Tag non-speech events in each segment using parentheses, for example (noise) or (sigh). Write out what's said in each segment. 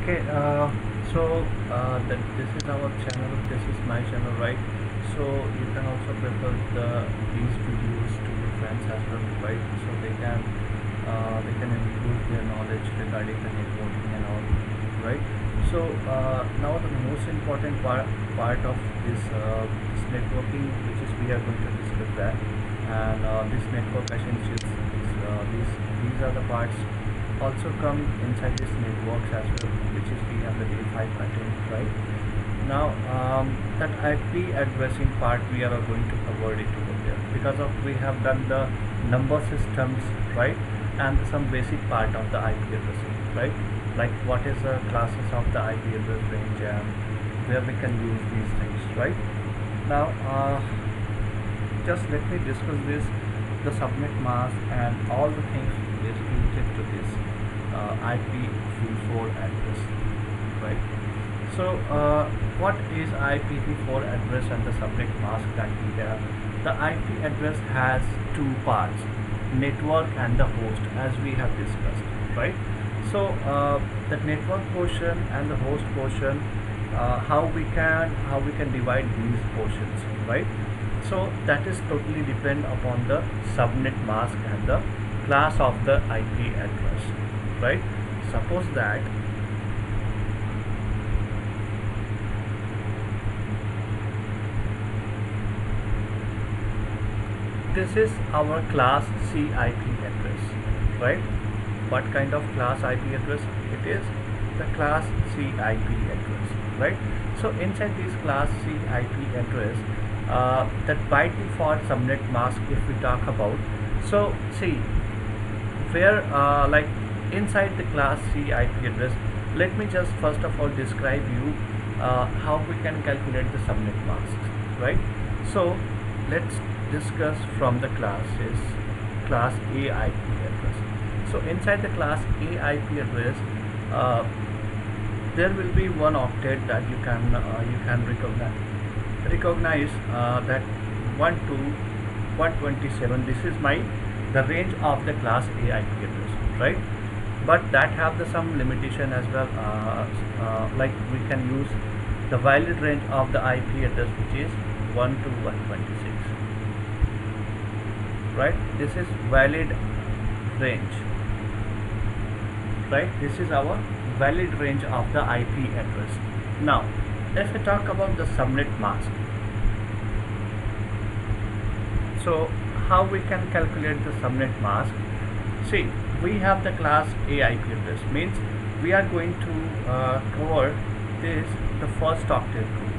okay uh, so uh, that this is our channel this is my channel right? So you can also prefer the these videos to your friends as well right? So they can uh, they can improve their knowledge regarding the networking and all right? So uh, now the most important part part of this, uh, this networking which is we are going to discuss that and uh, this network essentials is, these these are the parts also come inside this networks as well which is we have the verified content right? Now um, that IP addressing part we are going to avoid it over there. Because of we have done the number systems right? And some basic part of the IP addressing right? Like what is the classes of the IP address range and where we can use these things right? Now uh, just let me discuss this the subnet mask and all the things related to this uh, IPv4 address right? So uh, what is IPv4 address and the subnet mask that we have? The IP address has two parts network and the host as we have discussed right? So uh, the network portion and the host portion uh, how we can how we can divide these portions right? So that is totally depend upon the subnet mask and the class of the IP address right? Suppose that this is our class C IP address right? What kind of class IP address it is? The class C IP address right? So inside this class C IP address uh, that by default subnet mask if we talk about so see where uh, like inside the class C IP address let me just first of all describe you uh, how we can calculate the subnet masks right? So let's discuss from the classes class A IP address. So inside the class A IP address uh, there will be one octet that you can uh, you can recognize. Recognize uh, that 1 to 127 this is my the range of the class A IP address right but that have the some limitation as well uh, uh, like we can use the valid range of the IP address which is 1 to 126 right? This is valid range. Right? This is our valid range of the IP address. Now if we talk about the subnet mask. So how we can calculate the subnet mask? See we have the class A IP address means we are going to uh, cover this the first octet group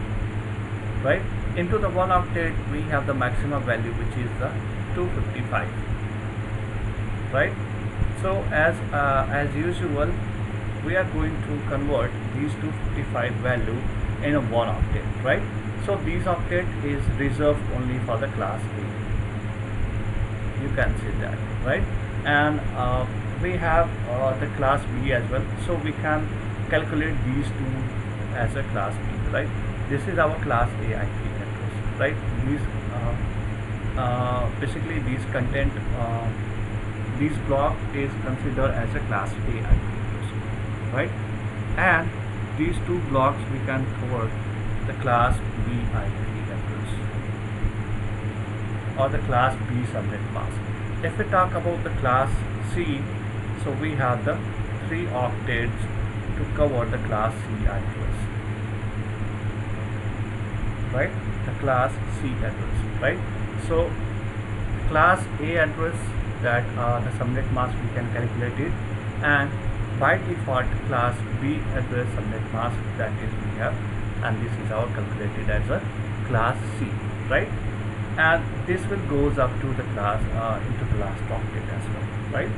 right? Into the one octet we have the maximum value which is the 255 right? So as uh, as usual we are going to convert these 255 value in a one octet right? So these octet is reserved only for the class A. You can see that right and uh, we have uh, the class B as well. So we can calculate these two as a class B right? This is our class A IP address right? These uh, uh, basically these content uh, this block is considered as a class A IP address right? And these two blocks we can cover the class B IP address or the class B subnet mask if we talk about the class C so we have the three octets to cover the class C address. Right? The class C address right? So class A address that uh, the subnet mask we can calculate it and by default class B address subnet mask that is we have and this is our calculated as a class C right and this will goes up to the class uh, into the last octet as well right?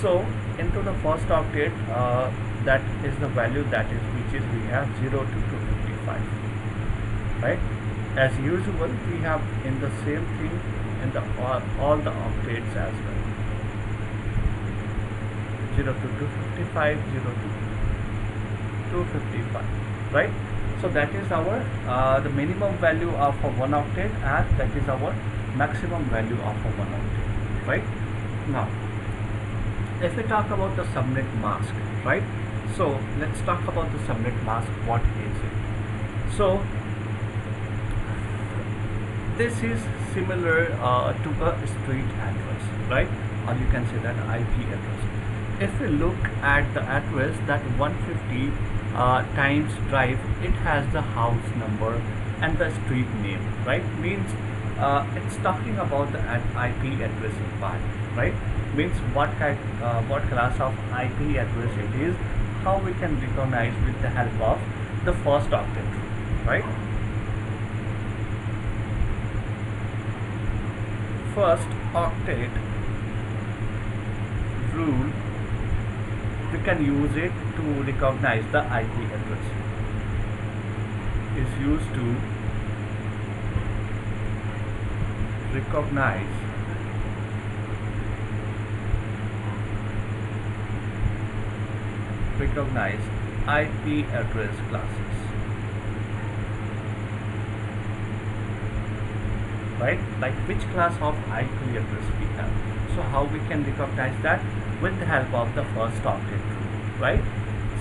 So into the first octet uh, that is the value that is which is we have 0 to 255 right? As usual we have in the same thing in the all, all the octets as well. 0 to 255 0 to 255 right so that is our uh, the minimum value of a one octet and that is our maximum value of a one octet right? Now if we talk about the subnet mask right? So let's talk about the subnet mask what is it? So this is similar uh, to a street address right? Or you can say that IP address. If we look at the address that 150 uh, times drive it has the house number and the street name right? Means uh, it's talking about the IP addressing part right? Means what kind uh, what class of IP address it is how we can recognize with the help of the first octet right? First octet rule we can use it to recognize the IP address. Is used to recognize recognize IP address classes. Right? Like which class of IP address we have. So how we can recognize that with the help of the first octet right?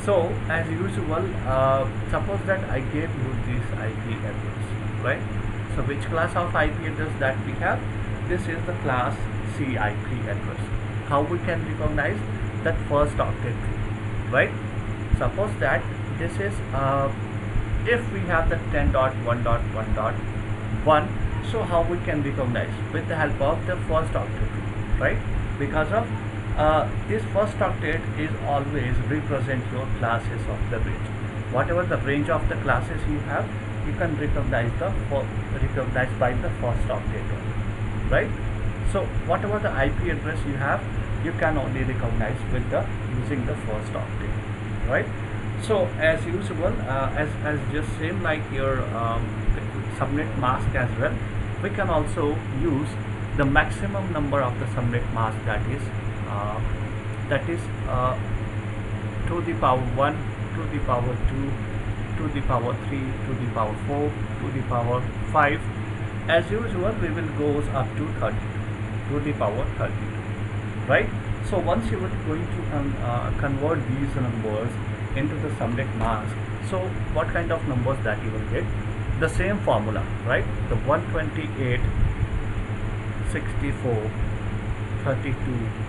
So as usual uh, suppose that I gave you this IP address right? So which class of IP address that we have? This is the class CIP address. How we can recognize that first octet right? Suppose that this is uh, if we have the 10.1.1.1 so how we can recognize? With the help of the first octet right? Because of uh, this first octet is always represent your classes of the range whatever the range of the classes you have you can recognize the recognize by the first octet right? So whatever the IP address you have you can only recognize with the using the first octet right? So as usual uh, as, as just same like your um, subnet mask as well we can also use the maximum number of the subnet mask that is that is uh, to the power 1 to the power 2 to the power 3 to the power 4 to the power 5 as usual we will goes up to 30 to the power 30 right? So once you are going to uh, convert these numbers into the subnet mask so what kind of numbers that you will get? The same formula right? The 128 64 32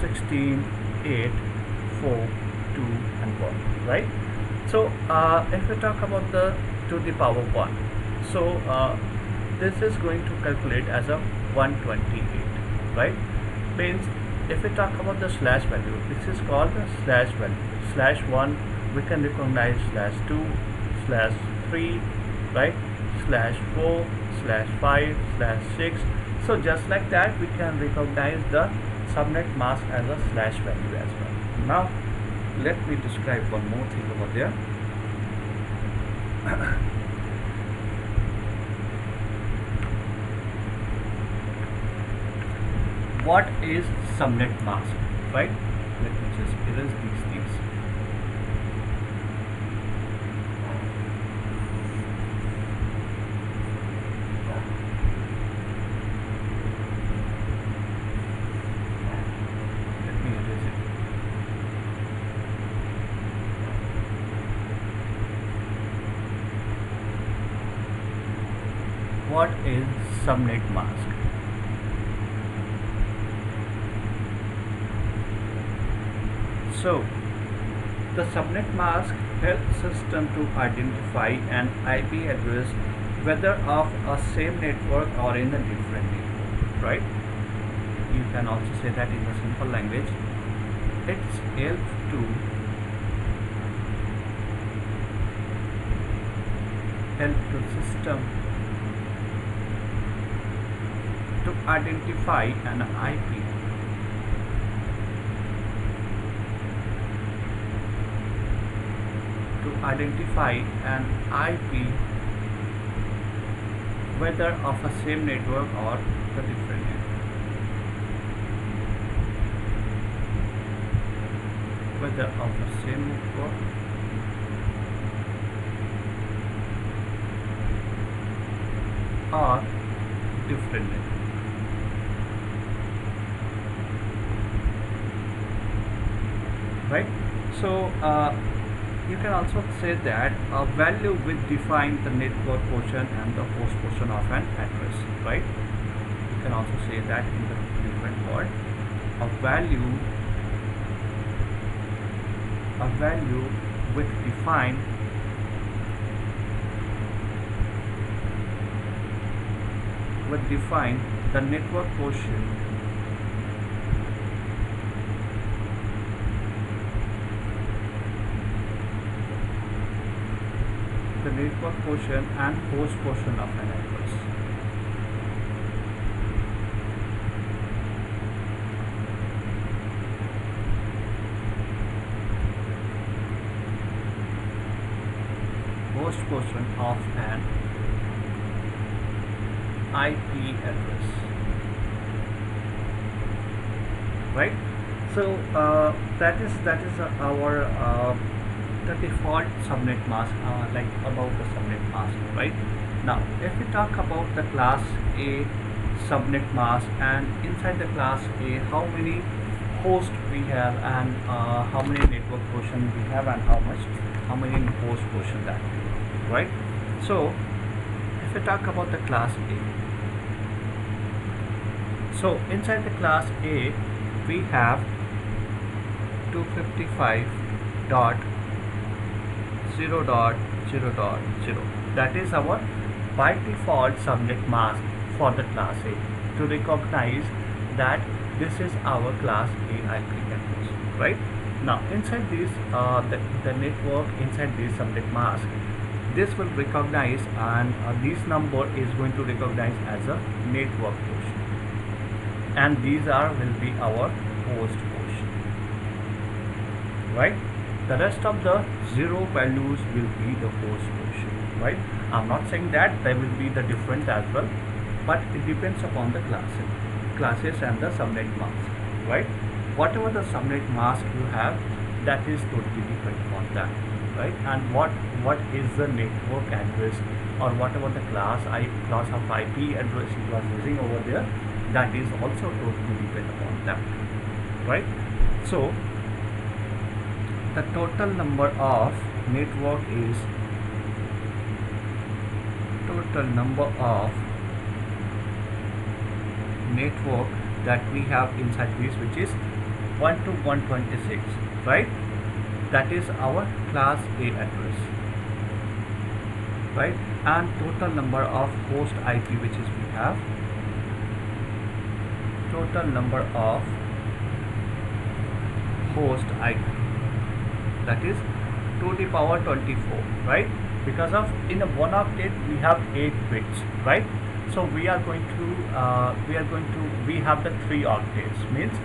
16 8 4 2 and 1 right? So uh, if we talk about the to the power 1 so uh, this is going to calculate as a 128 right? Means if we talk about the slash value this is called the slash value. Slash 1 we can recognize slash 2 slash 3 right? Slash 4 slash 5 slash 6 so just like that we can recognize the subnet mask as a slash value as well. Now let me describe one more thing over there. (coughs) What is subnet mask right? Let me just erase these things what is subnet mask. So the subnet mask helps system to identify an IP address whether of a same network or in a different network right? You can also say that in a simple language. It's help to help to system to identify an IP to identify an IP whether of a same network or the different network. Whether of a same network or different network right so uh, you can also say that a value will define the network portion and the host portion of an address right? You can also say that in the different word. A value a value will define will define the network portion network portion and host portion of an address. Host portion of an IP address. Right? So uh, that is that is our uh, the default subnet mask uh, like about the subnet mask right? Now if we talk about the class a subnet mask and inside the class a how many hosts we have and uh, how many network portion we have and how much how many host portion that right? So if we talk about the class a so inside the class a we have 255 dot 0 dot 0 dot 0 that is our by default subnet mask for the class A. To recognize that this is our class A IP address right? Now inside this uh, the, the network inside this subnet mask this will recognize and uh, this number is going to recognize as a network portion. And these are will be our host portion. Right the rest of the zero values will be the host portion right? I'm not saying that there will be the different as well but it depends upon the classes classes and the subnet mask right? Whatever the subnet mask you have that is totally depend on that right? And what what is the network address or whatever the class i class of ip address you are using over there that is also totally depend upon that right? So the total number of network is total number of network that we have inside this which is 1 to 126 right? That is our class A address right? And total number of host IP which is we have total number of host IP that is 2 to the power 24 right? Because of in a one octet we have 8 bits right? So we are going to uh, we are going to we have the three octets means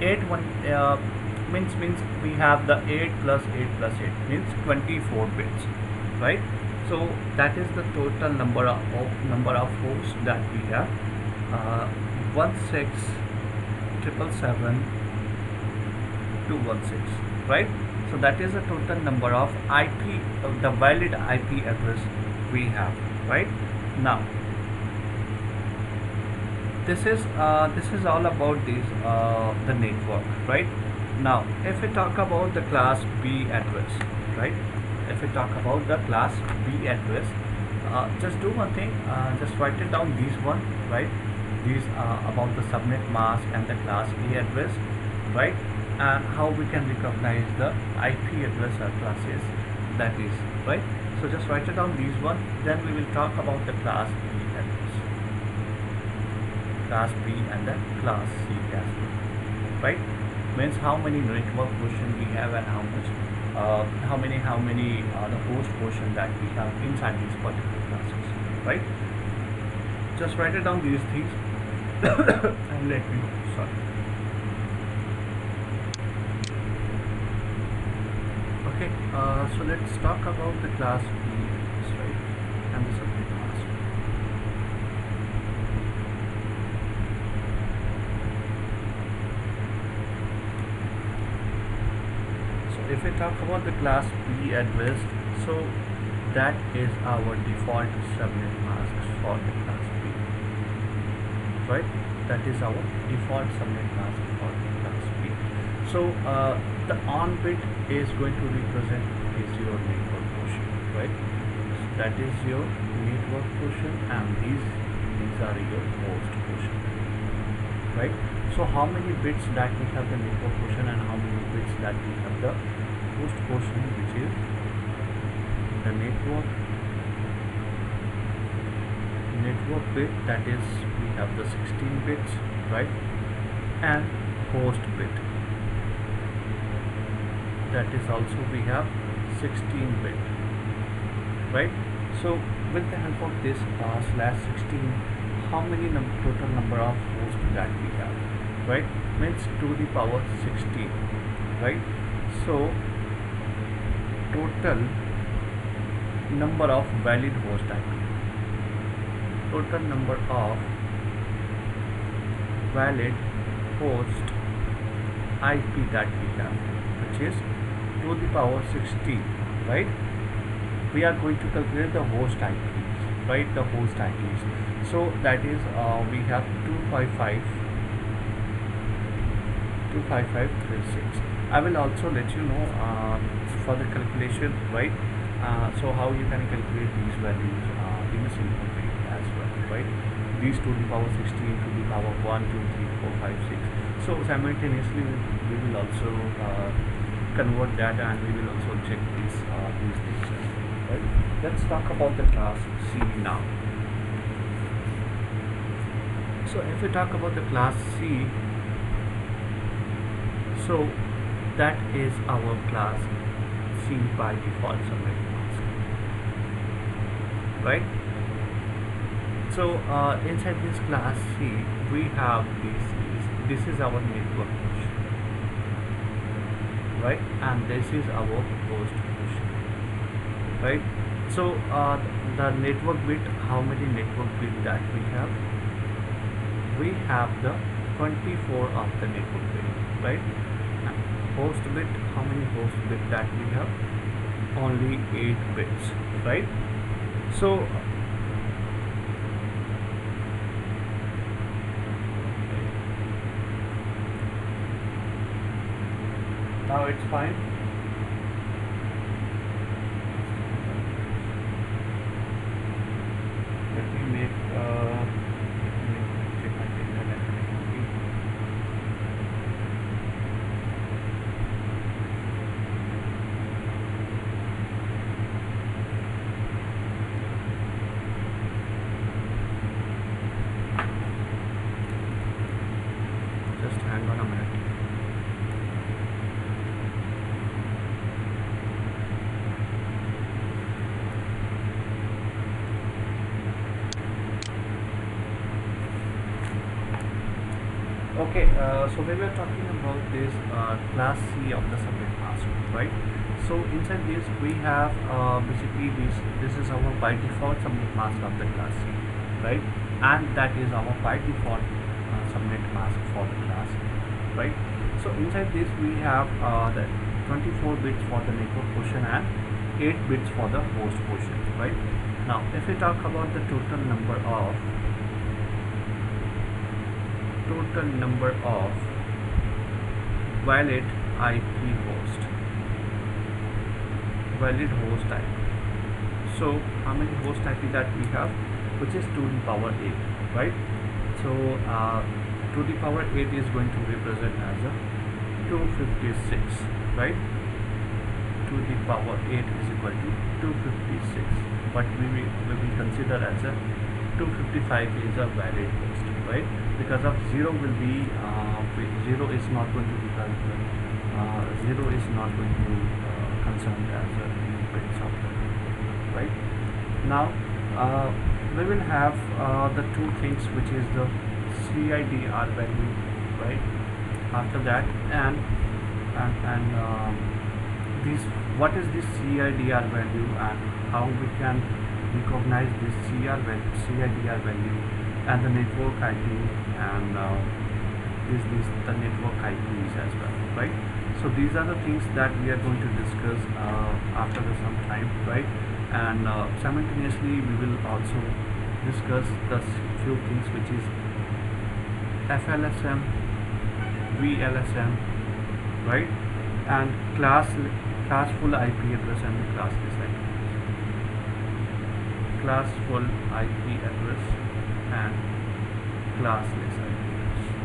8 one uh, means means we have the 8 plus 8 plus 8 means 24 bits right? So that is the total number of, number of hosts that we have. Uh, 1 6 triple seven two one six right? So that is the total number of IP of the valid IP address we have right? Now this is uh, this is all about this uh, the network right? Now if we talk about the class B address right? If we talk about the class B address uh, just do one thing uh, just write it down these one right? These are about the subnet mask and the class B address right and how we can recognize the IP address or classes that is right? So just write it down these one then we will talk about the class B address class B and the class C as right? Means how many network portion we have and how much uh, how many how many uh, the host portion that we have inside these particular classes right? Just write it down these things. (coughs) And let me know sorry okay uh, so let's talk about the class B right and the subnet mask so if we talk about the class B address so that is our default subnet mask for the class B right? That is our default subnet mask for the class B. So uh, the on bit is going to represent is your network portion right? So that is your network portion and these these are your host portion right? So how many bits that we have the network portion and how many bits that we have the host portion which is the network network bit that is we have the 16 bits right? And host bit that is also we have 16 bit right? So with the help of this uh, slash 16 how many num total number of hosts that we have right? Means to the power 16 right? So total number of valid host IP total number of valid host IP that we have which is to the power 16 right? We are going to calculate the host IPs right? The host IPs so that is uh, we have 255 25536 I will also let you know uh, for the calculation right? Uh, so how you can calculate these values uh, in a simple way as well right? These to the power 16 to the power 1 2 3 4 5 6 so simultaneously we will also uh, convert that and we will also check these uh, these things. Right. Let's talk about the class C now. So if we talk about the class C so that is our class C by default subnet mask. Right? So uh, inside this class C we have this is this is our portion right? And this is our host portion right? So uh, the network bit how many network bit that we have? We have the 24 of the network bit right? And host bit how many host bit that we have? Only 8 bits right? So now it's fine let me make uh, let me check my internet connectivity just hang on a minute Okay, uh, so we were talking about this uh, class C of the subnet mask, right? So inside this we have uh, basically this this is our by default subnet mask of the class C, right? And that is our by default uh, subnet mask for the class, right? So inside this we have uh, the 24 bits for the network portion and 8 bits for the host portion, right? Now if we talk about the total number of total number of valid IP host. Valid host IP so how many host IP that we have? Which is 2 to the power 8 right? So uh, to the power 8 is going to represent as a 256 right? 2 to the power 8 is equal to 256 but we will, we will consider as a 255 is a valid host right? Because of 0 will be uh, 0 is not going to be 0 is not going to uh, concerned as a bits of the right? Now uh, we will have uh, the two things which is the CIDR value right? After that and and, and um, this what is this CIDR value and how we can recognize this CR value, CIDR value and the network ID and uh, this the network IPs as well right? So these are the things that we are going to discuss uh, after some time right? And uh, simultaneously we will also discuss the few things which is FLSM VLSM right? And class class full IP address and classless IP class full IP address and classless IP address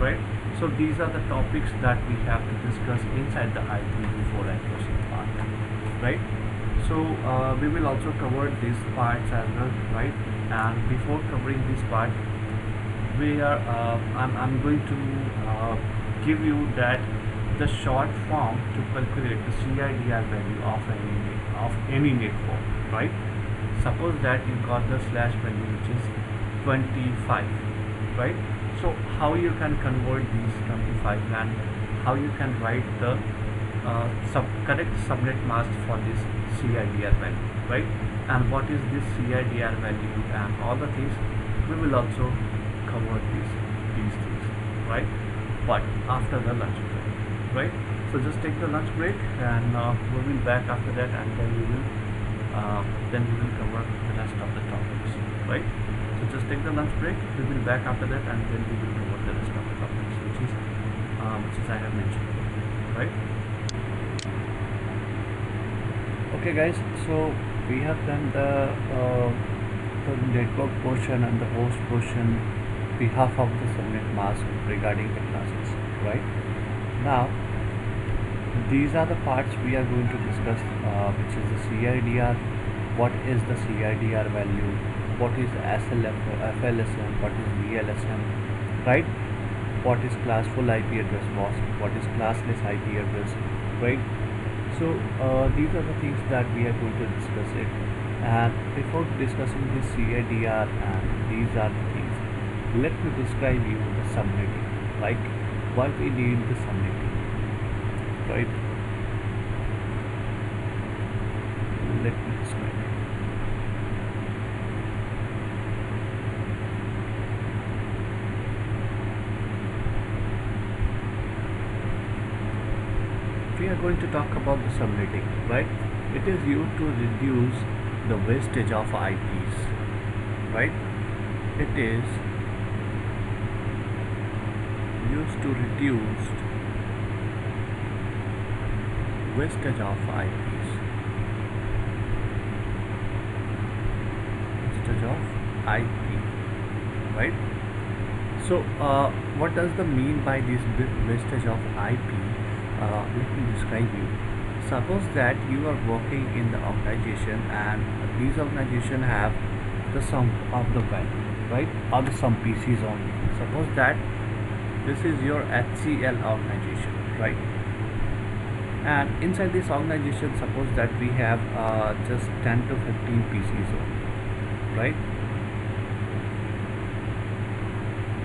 right? So these are the topics that we have to discuss inside the IPv4 encryption part right? So uh, we will also cover these parts as well right? And before covering this part we are uh, I'm, I'm going to uh, give you that the short form to calculate the CIDR value of any of any network right? Suppose that you got the slash value which is 25 right so how you can convert these 25 and how you can write the uh, sub correct subnet mask for this CIDR value right? And what is this CIDR value and all the things we will also cover these these things right? But after the lunch break right? So just take the lunch break and uh, we will be back after that and then we will uh, then we will cover the rest of the topics right just take the lunch break. We will be back after that and then we will cover the rest of the topics which is um, which I have mentioned right? Okay guys so we have done the, uh, the network portion and the host portion. Behalf of the subnet mask regarding the classes right? Now these are the parts we are going to discuss uh, which is the CIDR what is the CIDR value what is SLF, FLSM what is VLSM right? What is classful IP address mask what is classless IP address right? So uh, these are the things that we are going to discuss it. And before discussing the CIDR and these are the things let me describe you the subnetting like why we need the subnetting right let me describe it we are going to talk about the subnetting right? It is used to reduce the wastage of IPs right? It is used to reduce wastage of IPs wastage of IP right? So uh, what does the mean by this wastage of IP uh, let me describe you. Suppose that you are working in the organization and these organization have the sum of the value right? Or the some PCs only suppose that this is your HCL organization right? And inside this organization suppose that we have uh, just 10 to 15 PCs only right?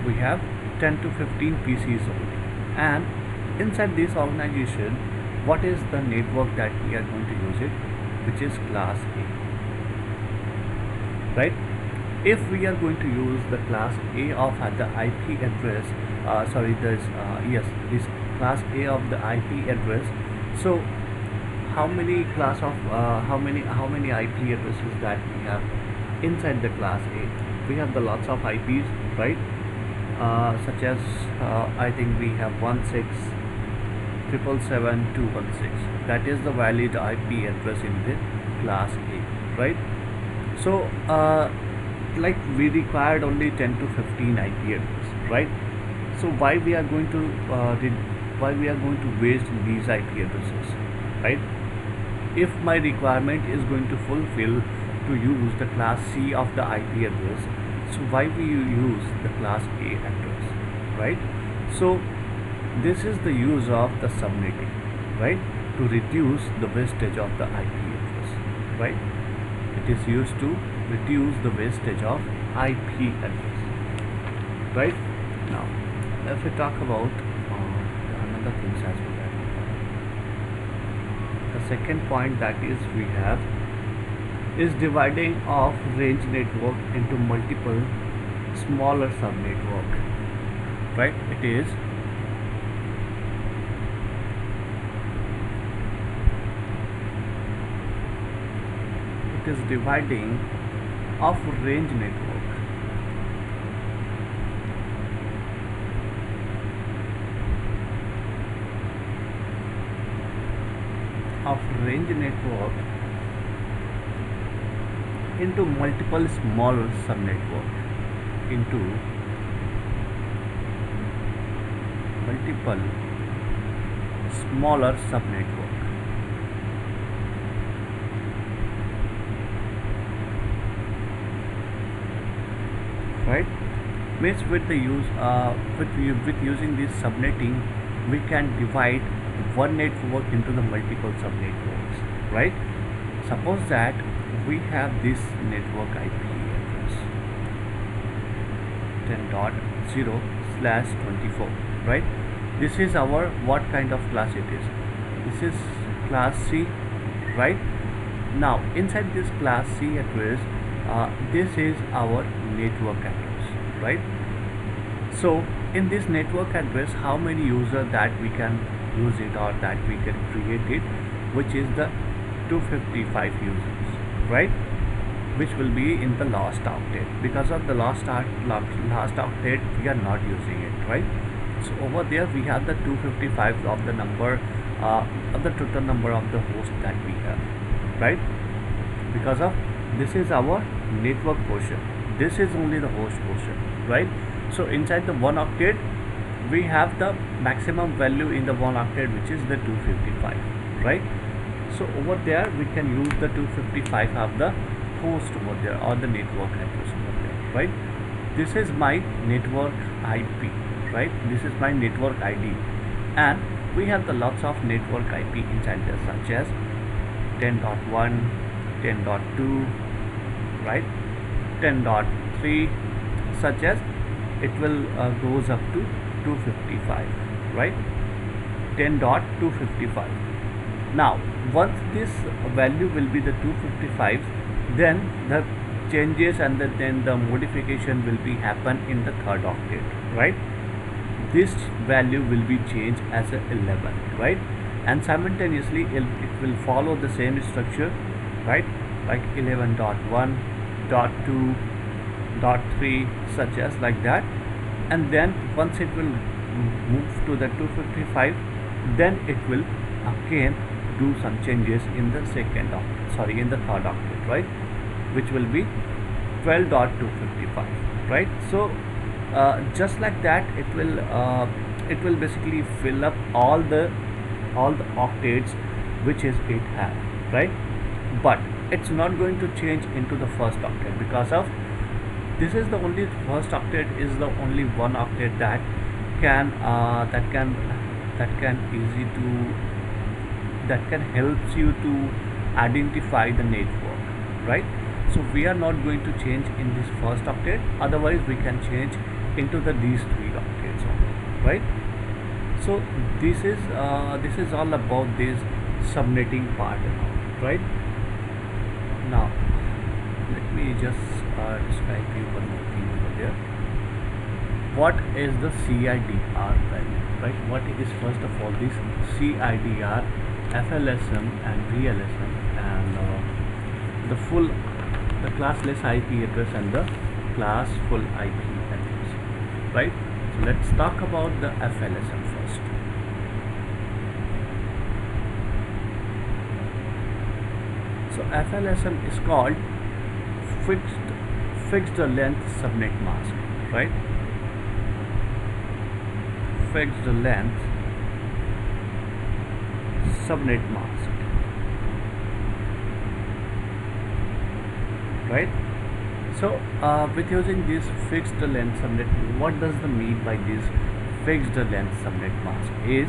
We have 10 to 15 PCs only and inside this organization what is the network that we are going to use it which is class A right? If we are going to use the class A of the IP address uh, sorry this uh, yes this class A of the IP address so how many class of uh, how many how many IP addresses that we have inside the class A? We have the lots of IPs right? Uh, such as uh, I think we have 168 7777216 that is the valid IP address in the class A right? So uh, like we required only 10 to 15 IP address right? So why we are going to uh, why we are going to waste these IP addresses right? If my requirement is going to fulfill to use the class C of the IP address so why we use the class A address right? So this is the use of the subnetting right to reduce the wastage of the IP address right? It is used to reduce the wastage of IP address right? Now if we talk about uh, another things as well. The second point that is we have is dividing of range network into multiple smaller subnetwork right? It is is dividing of range network. of range network into multiple small subnetwork into multiple smaller subnetwork right? Means with the use uh, with, with using this subnetting we can divide one network into the multiple subnetworks right? Suppose that we have this network IP address 10.0 slash 24 right? This is our what kind of class it is. This is class C right? Now inside this class C address uh, this is our network address right? So in this network address how many user that we can use it or that we can create it which is the 255 users right? Which will be in the last octet because of the last last octet we are not using it right? So over there we have the 255 of the number uh, of the total number of the host that we have right? Because of this is our network portion this is only the host portion right? So inside the one octet we have the maximum value in the one octet which is the 255 right? So over there we can use the 255 of the host over there or the network address over there right? This is my network IP right? This is my network ID and we have the lots of network IP inside there such as 10.1 10.2 right 10.3 such as it will uh, goes up to 255 right? 10.255 now once this value will be the 255 then the changes and the, then the modification will be happen in the third octet right? This value will be changed as a 11 right? And simultaneously it, it will follow the same structure right? Like 11.1 dot 2 dot 3 such as like that. And then once it will move to the 255 then it will again do some changes in the second octet sorry in the third octet right? Which will be 12.255 right? So uh, just like that it will uh, it will basically fill up all the all the octets which is it has right? But it's not going to change into the first octet because of this is the only first octet is the only one octet that can uh, that can that can easy to that can helps you to identify the network right? So we are not going to change in this first octet otherwise we can change into the these three octets right? So this is uh, this is all about this subnetting part right now let me just uh, describe you one more thing over there what is the CIDR value right? What is first of all this CIDR FLSM and VLSM and uh, the full the classless IP address and the class full IP address right? So let's talk about the FLSM first so FLSM is called fixed fixed length subnet mask right? Fixed length subnet mask right? So uh, with using this fixed length subnet what does the mean by this fixed length subnet mask is?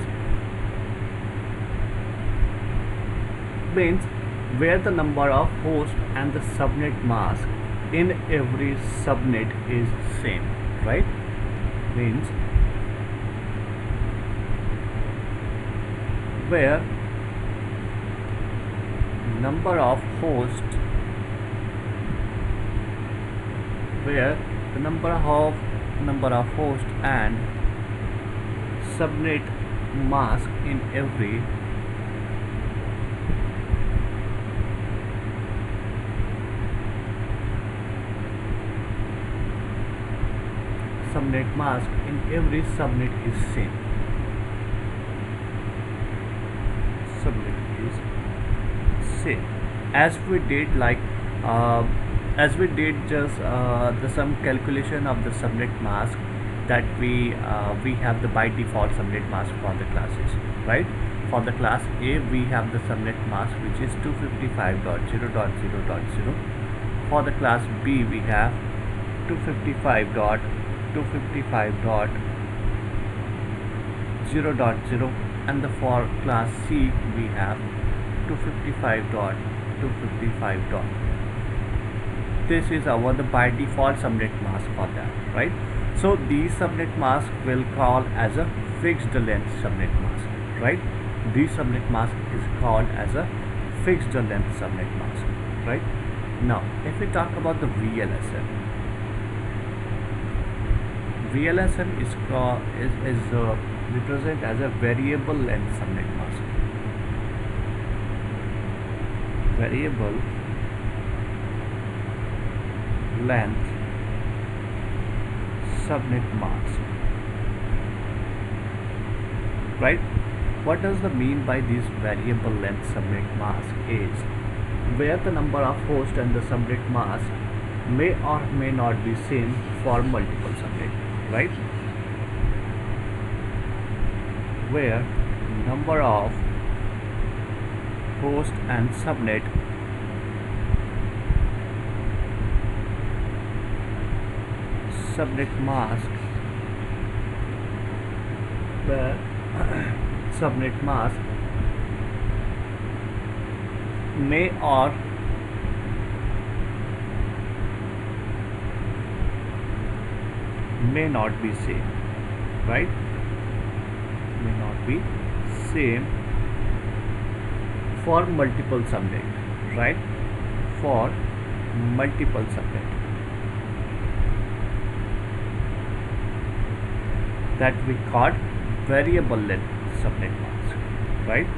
Means where the number of hosts and the subnet mask in every subnet is same right? Means where number of hosts where the number of number of hosts and subnet mask in every subnet mask in every subnet is same. Subnet is same. As we did like uh, as we did just uh, the some calculation of the subnet mask that we uh, we have the by default subnet mask for the classes right? For the class A we have the subnet mask which is 255.0.0.0 for the class B we have 255.255.0.0 and the for class C we have 255.255. This is our the by default subnet mask for that, right? So these subnet mask will call as a fixed length subnet mask, right? This subnet mask is called as a fixed length subnet mask, right? Now, if we talk about the VLSM, VLSM is called is, is uh, represent as a variable length subnet mask. Variable length subnet mask. Right? What does the mean by this variable length subnet mask is where the number of hosts and the subnet mask may or may not be same for multiple subnet, right? Where number of host and subnet subnet mask where (coughs) subnet mask may or may not be same right? May not be same for multiple subnet right? For multiple subnet that we call variable length subnet mask right?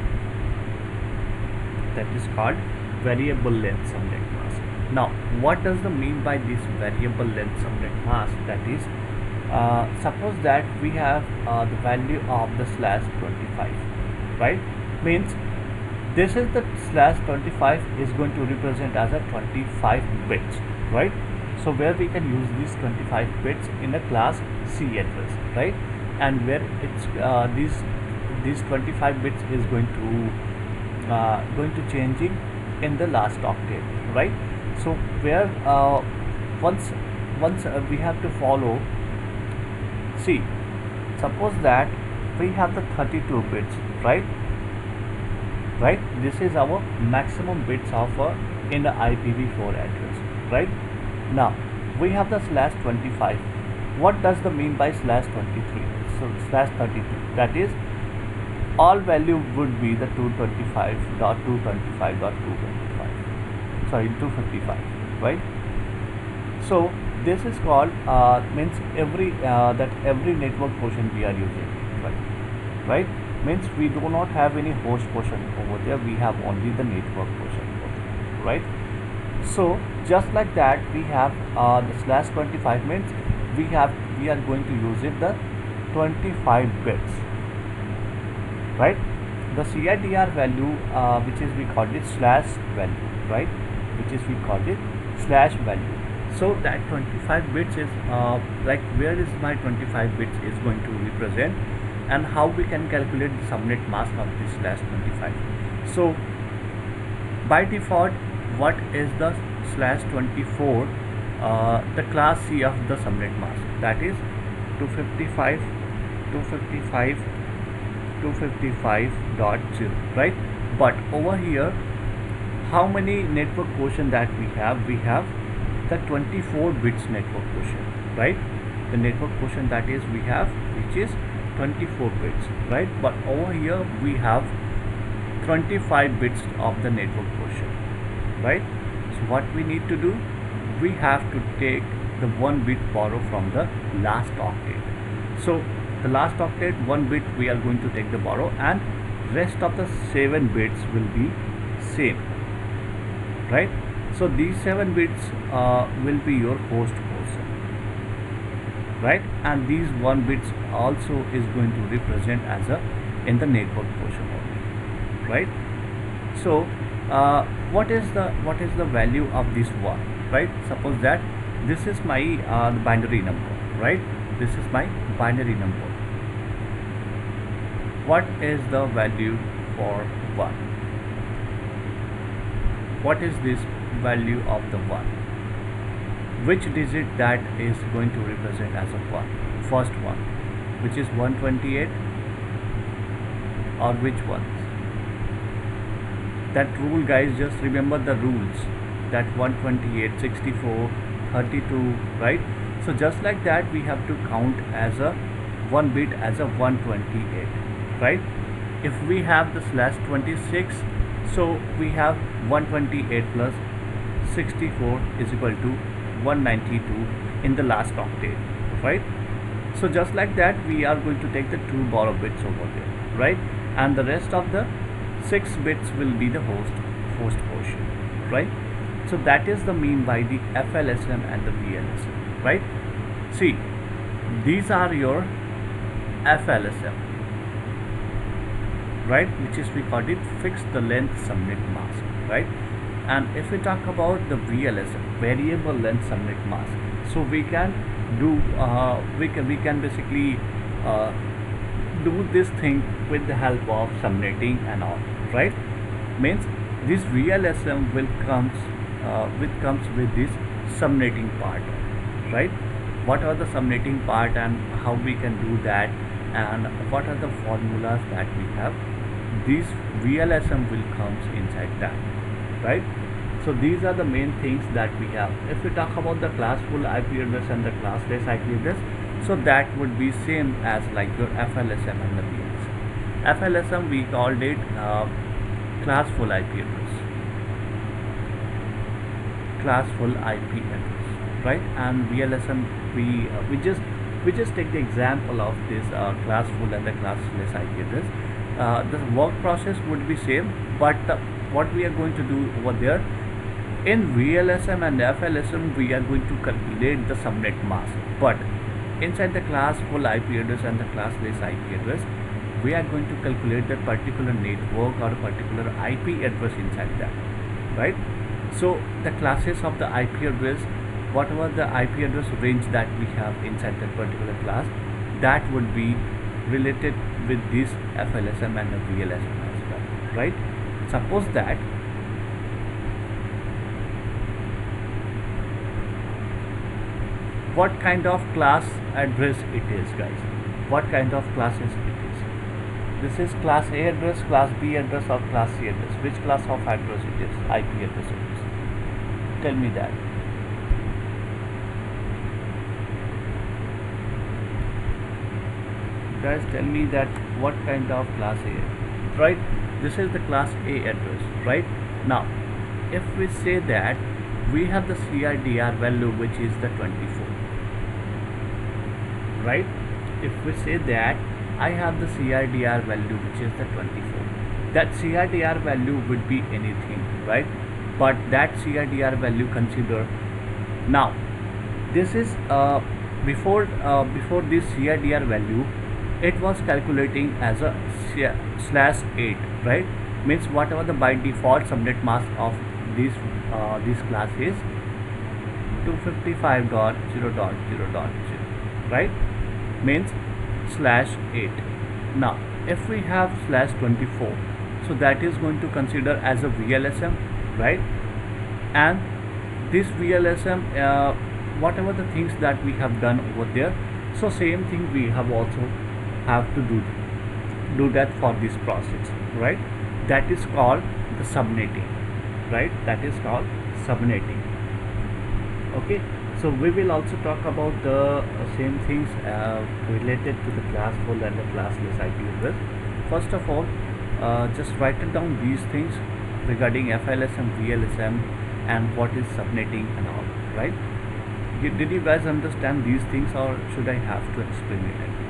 That is called variable length subnet mask now what does the mean by this variable length subnet mask that is uh, suppose that we have uh, the value of the slash 25 right? Means this is the slash 25 is going to represent as a 25 bits right? So where we can use these 25 bits in a class C address right? And where it's uh, these these 25 bits is going to uh, going to changing in the last octet right? So where uh, once once uh, we have to follow see suppose that we have the 32 bits right? Right? This is our maximum bits of uh, in the IPv4 address right? Now we have the slash 25 what does the mean by slash 23 so slash 32 that is all value would be the 225.225.225 sorry 255 right? So this is called uh, means every uh, that every network portion we are using right? Right? Means we do not have any host portion over there we have only the network portion right? So just like that we have uh, the slash 25 means we have we are going to use it the 25 bits right? The CIDR value uh, which is we called it slash value right? Which is we called it slash value so that 25 bits is uh, like where is my 25 bits is going to represent and how we can calculate the subnet mask of this slash 25 so by default what is the slash 24 uh, the class C of the subnet mask that is 255 255 255.0 right? But over here how many network portion that we have? We have the 24 bits network portion right? The network portion that is we have which is 24 bits right? But over here we have 25 bits of the network portion right? So what we need to do? We have to take the one bit borrow from the last octet so the last octet one bit we are going to take the borrow and rest of the seven bits will be same right so these seven bits uh, will be your host portion right? And these one bits also is going to represent as a in the network portion only. Right? So uh, what is the what is the value of this one? Right? Suppose that this is my uh, binary number. Right? This is my binary number. What is the value for 1 what is this value of the 1 which digit that is going to represent as a 1 first one. Which is 128 or which ones that rule guys just remember the rules. That 128 64 32 right? So just like that we have to count as a one bit as a 128 right? If we have the slash 26 so we have 128 plus 64 is equal to 192 in the last octet right? So just like that we are going to take the two borrow bits over there right? And the rest of the six bits will be the host host portion right? So that is the mean by the FLSM and the VLSM right? See these are your FLSM right? Which is we call it fix the length subnet mask right and if we talk about the VLSM variable length subnet mask so we can do uh, we can we can basically uh, do this thing with the help of subnetting and all right? Means this VLSM will comes uh, with comes with this subnetting part right? What are the subnetting part and how we can do that? And what are the formulas that we have? This VLSM will comes inside that right? So these are the main things that we have. If we talk about the classful IP address and the classless IP address so that would be same as like your FLSM and the VLSM FLSM we called it uh, classful IP address. Classful IP address right? And VLSM we uh, we just we just take the example of this uh, classful and the classless IP address. Uh, the work process would be same but what we are going to do over there. In VLSM and FLSM we are going to calculate the subnet mask but inside the class full IP address and the classless IP address we are going to calculate that particular network or particular IP address inside that right? So the classes of the IP address whatever the IP address range that we have inside that particular class that would be related with this FLSM and the VLSM as well right suppose that what kind of class address it is guys? What kind of class classes it is? This is class A address class B address or class C address. Which class of address it is? IP address it is. Tell me that. Guys tell me that what kind of class A? Right this is the class A address right? Now if we say that we have the CIDR value which is the 24 right? If we say that I have the CIDR value which is the 24 that CIDR value would be anything right? But that CIDR value consider now this is uh, before uh, before this CIDR value it was calculating as a slash 8 right? Means whatever the by default subnet mask of this uh, this class is 255.0.0.0 right? Means slash 8 now if we have slash 24 so that is going to consider as a VLSM right? And this VLSM uh, whatever the things that we have done over there so same thing we have also have to do do that for this process right that is called the subnetting right that is called subnetting okay so we will also talk about the same things uh, related to the classful and the classless IP address. First of all, uh, just write down these things regarding FLSM, VLSM and what is subnetting and all, right? Did you guys understand these things or should I have to explain it again?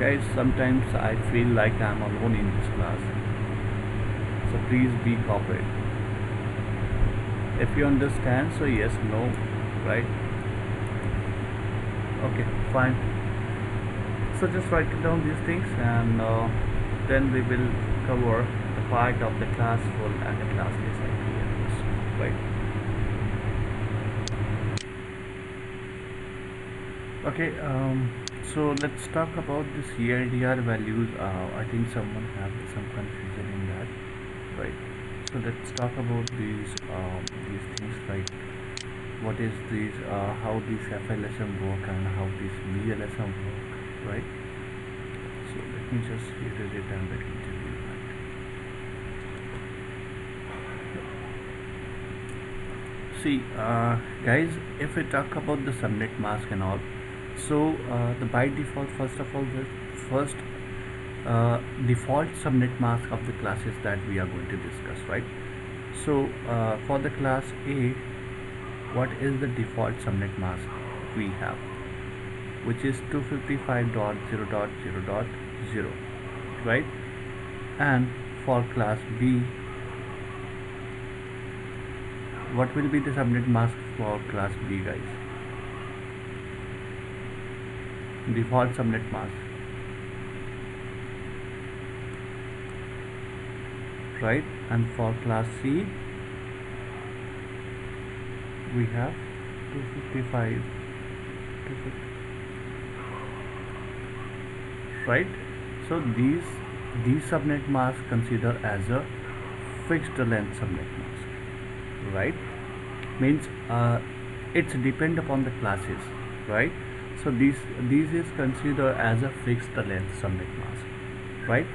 Guys sometimes I feel like I'm alone in this class. So please be cooperate if you understand so yes no right? Okay fine. So just write down these things and uh, then we will cover the part of the class full and the class address right? Okay um, so let's talk about this CIDR values. Uh, I think someone have some confusion in that right? So let's talk about these um, these things like what is this uh, how this FLSM work and how this VLSM work right? So let me just erase it and let me tell you that. See uh, guys if we talk about the subnet mask and all so uh, the by default first of all the first uh, default subnet mask of the classes that we are going to discuss right? So uh, for the class A what is the default subnet mask we have? Which is 255.0.0.0 right? And for class B what will be the subnet mask for class B guys default subnet mask. Right and for class C we have 255 right so these these subnet masks consider as a fixed length subnet mask. Right means uh, it's depend upon the classes right so this this is considered as a fixed length subnet mask right?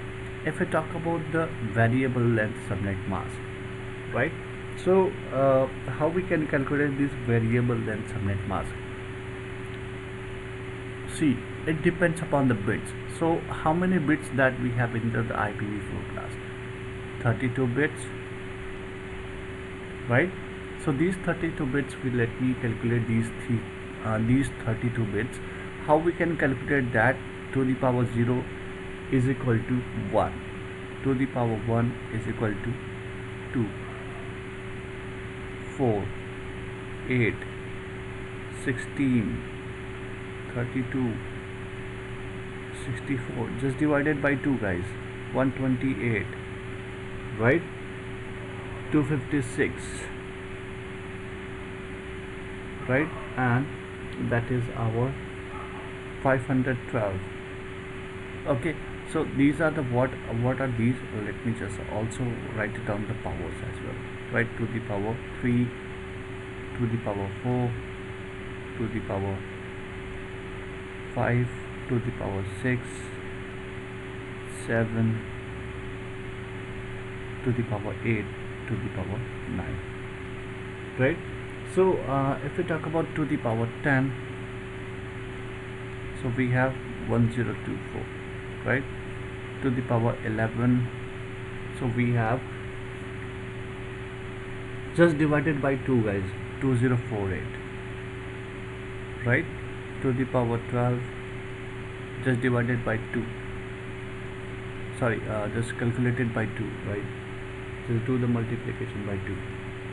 If we talk about the variable length subnet mask right? So uh, how we can calculate this variable length subnet mask? See it depends upon the bits. So how many bits that we have in the IPv4 class 32 bits right? So these 32 bits will let me calculate these three uh, these 32 bits. How we can calculate that? To the power 0 is equal to 1 to the power 1 is equal to 2 4 8 16 32 64 just divided by 2 guys. 128 right? 256 right? And that is our 512 okay so these are the what what are these? Let me just also write down the powers as well. Right to the power 3 to the power 4 to the power 5 to the power 6 7 to the power 8 to the power 9 right so uh, if we talk about 2 to the power 10 so we have 1024 right? To the power 11 so we have just divided by 2 guys 2048 right? To the power 12 just divided by 2 sorry uh, just calculated by 2 right? Just do the multiplication by 2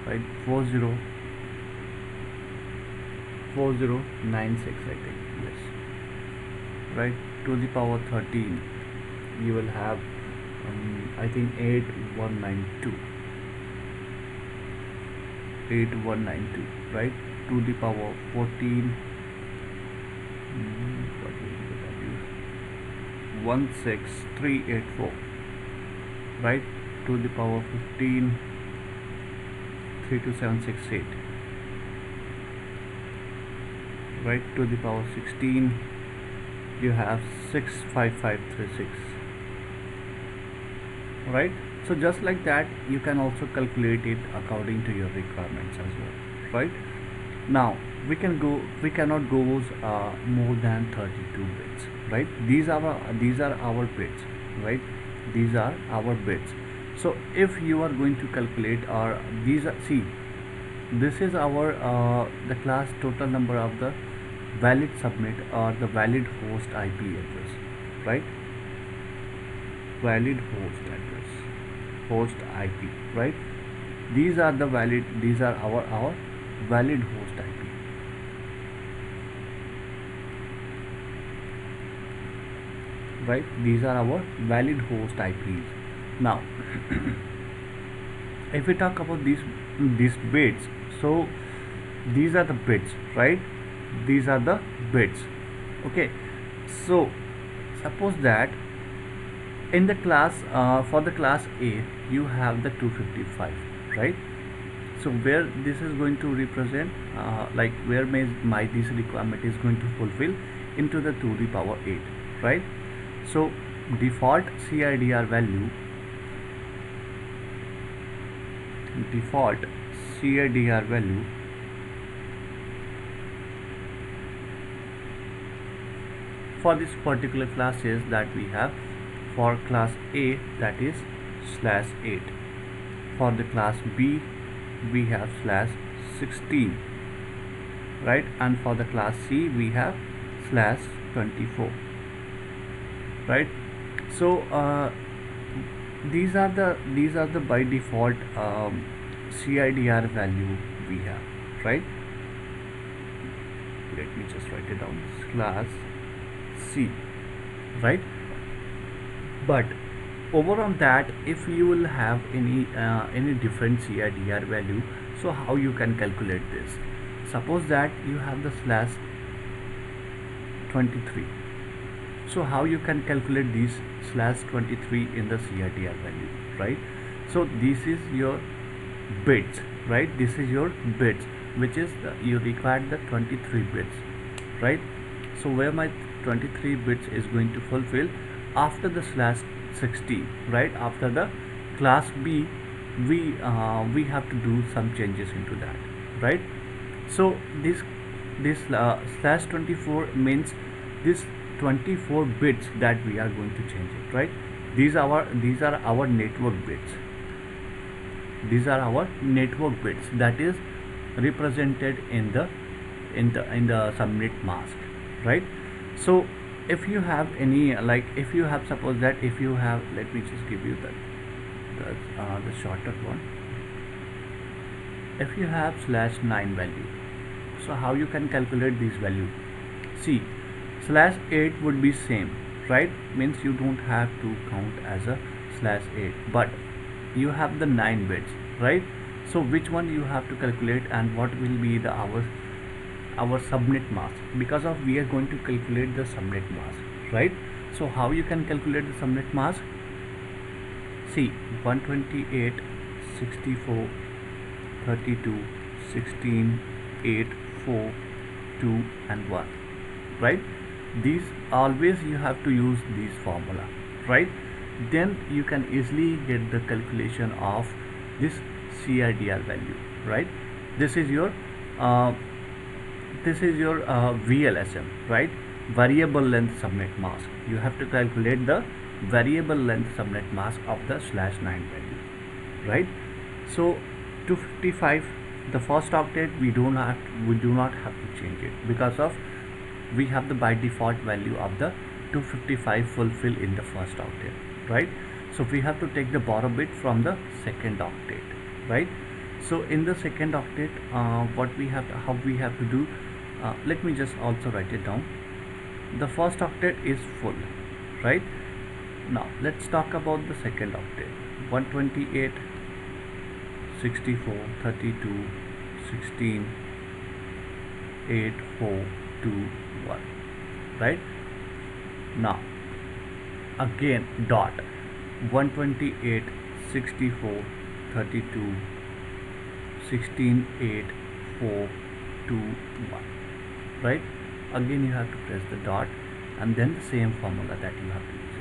right? 40 4096 I think. Yes. Right? To the power 13 you will have um, I think 8192 8192 right? To the power 14 mm, what the value? 16384 right? To the power 15 32768 right to the power 16 you have 65536 right so just like that you can also calculate it according to your requirements as well. Right? Now we can go we cannot go uh, more than 32 bits. Right? These are these are our bits. Right? These are our bits. So if you are going to calculate or these are see this is our uh, the class total number of the valid subnet or the valid host IP address right? Valid host address host IP right? These are the valid these are our our valid host IP right? These are our valid host IPs now (coughs) if we talk about these these bits so these are the bits right these are the bits okay. So suppose that in the class uh, for the class A you have the 255 right? So where this is going to represent uh, like where may my this requirement is going to fulfill into the 2 the power 8 right? So default CIDR value default CIDR value for this particular class is that we have for class A that is slash 8 for the class B we have slash 16 right? And for the class C we have slash 24 right? So uh, these are the these are the by default um, CIDR value we have right? Let me just write it down. Class C right? But over on that if you will have any uh, any different CIDR value so how you can calculate this? Suppose that you have the slash 23 so how you can calculate these slash 23 in the CIDR value right? So this is your bits right? This is your bits which is the, you require the 23 bits right? So where my 23 bits is going to fulfill after the slash 60 right? After the class B we uh, we have to do some changes into that right? So this this uh, slash 24 means this 24 bits that we are going to change it right? These are our these are our network bits. These are our network bits that is represented in the in the in the subnet mask right so if you have any like if you have suppose that if you have let me just give you the the, uh, the shorter one. If you have slash 9 value so how you can calculate this value? See slash 8 would be same right? Means you don't have to count as a slash 8 but you have the 9 bits right? So which one you have to calculate and what will be the hours our subnet mask because of we are going to calculate the subnet mask right? So how you can calculate the subnet mask see 128 64 32 16 8 4 2 and 1 right? These always you have to use this formula right? Then you can easily get the calculation of this CIDR value right? This is your uh, this is your uh, VLSM right? Variable length subnet mask. You have to calculate the variable length subnet mask of the slash 9 value right? So 255 the first octet we do not we do not have to change it because of we have the by default value of the 255 fulfill in the first octet right? So we have to take the borrow bit from the second octet right? So in the second octet uh, what we have to, how we have to do uh, let me just also write it down. The first octet is full right? Now let's talk about the second octet. 128 64 32 16 8 4 2 1 right? Now again dot. 128 64 32 16 8 4 2 1 right? Again you have to press the dot and then the same formula that you have to use.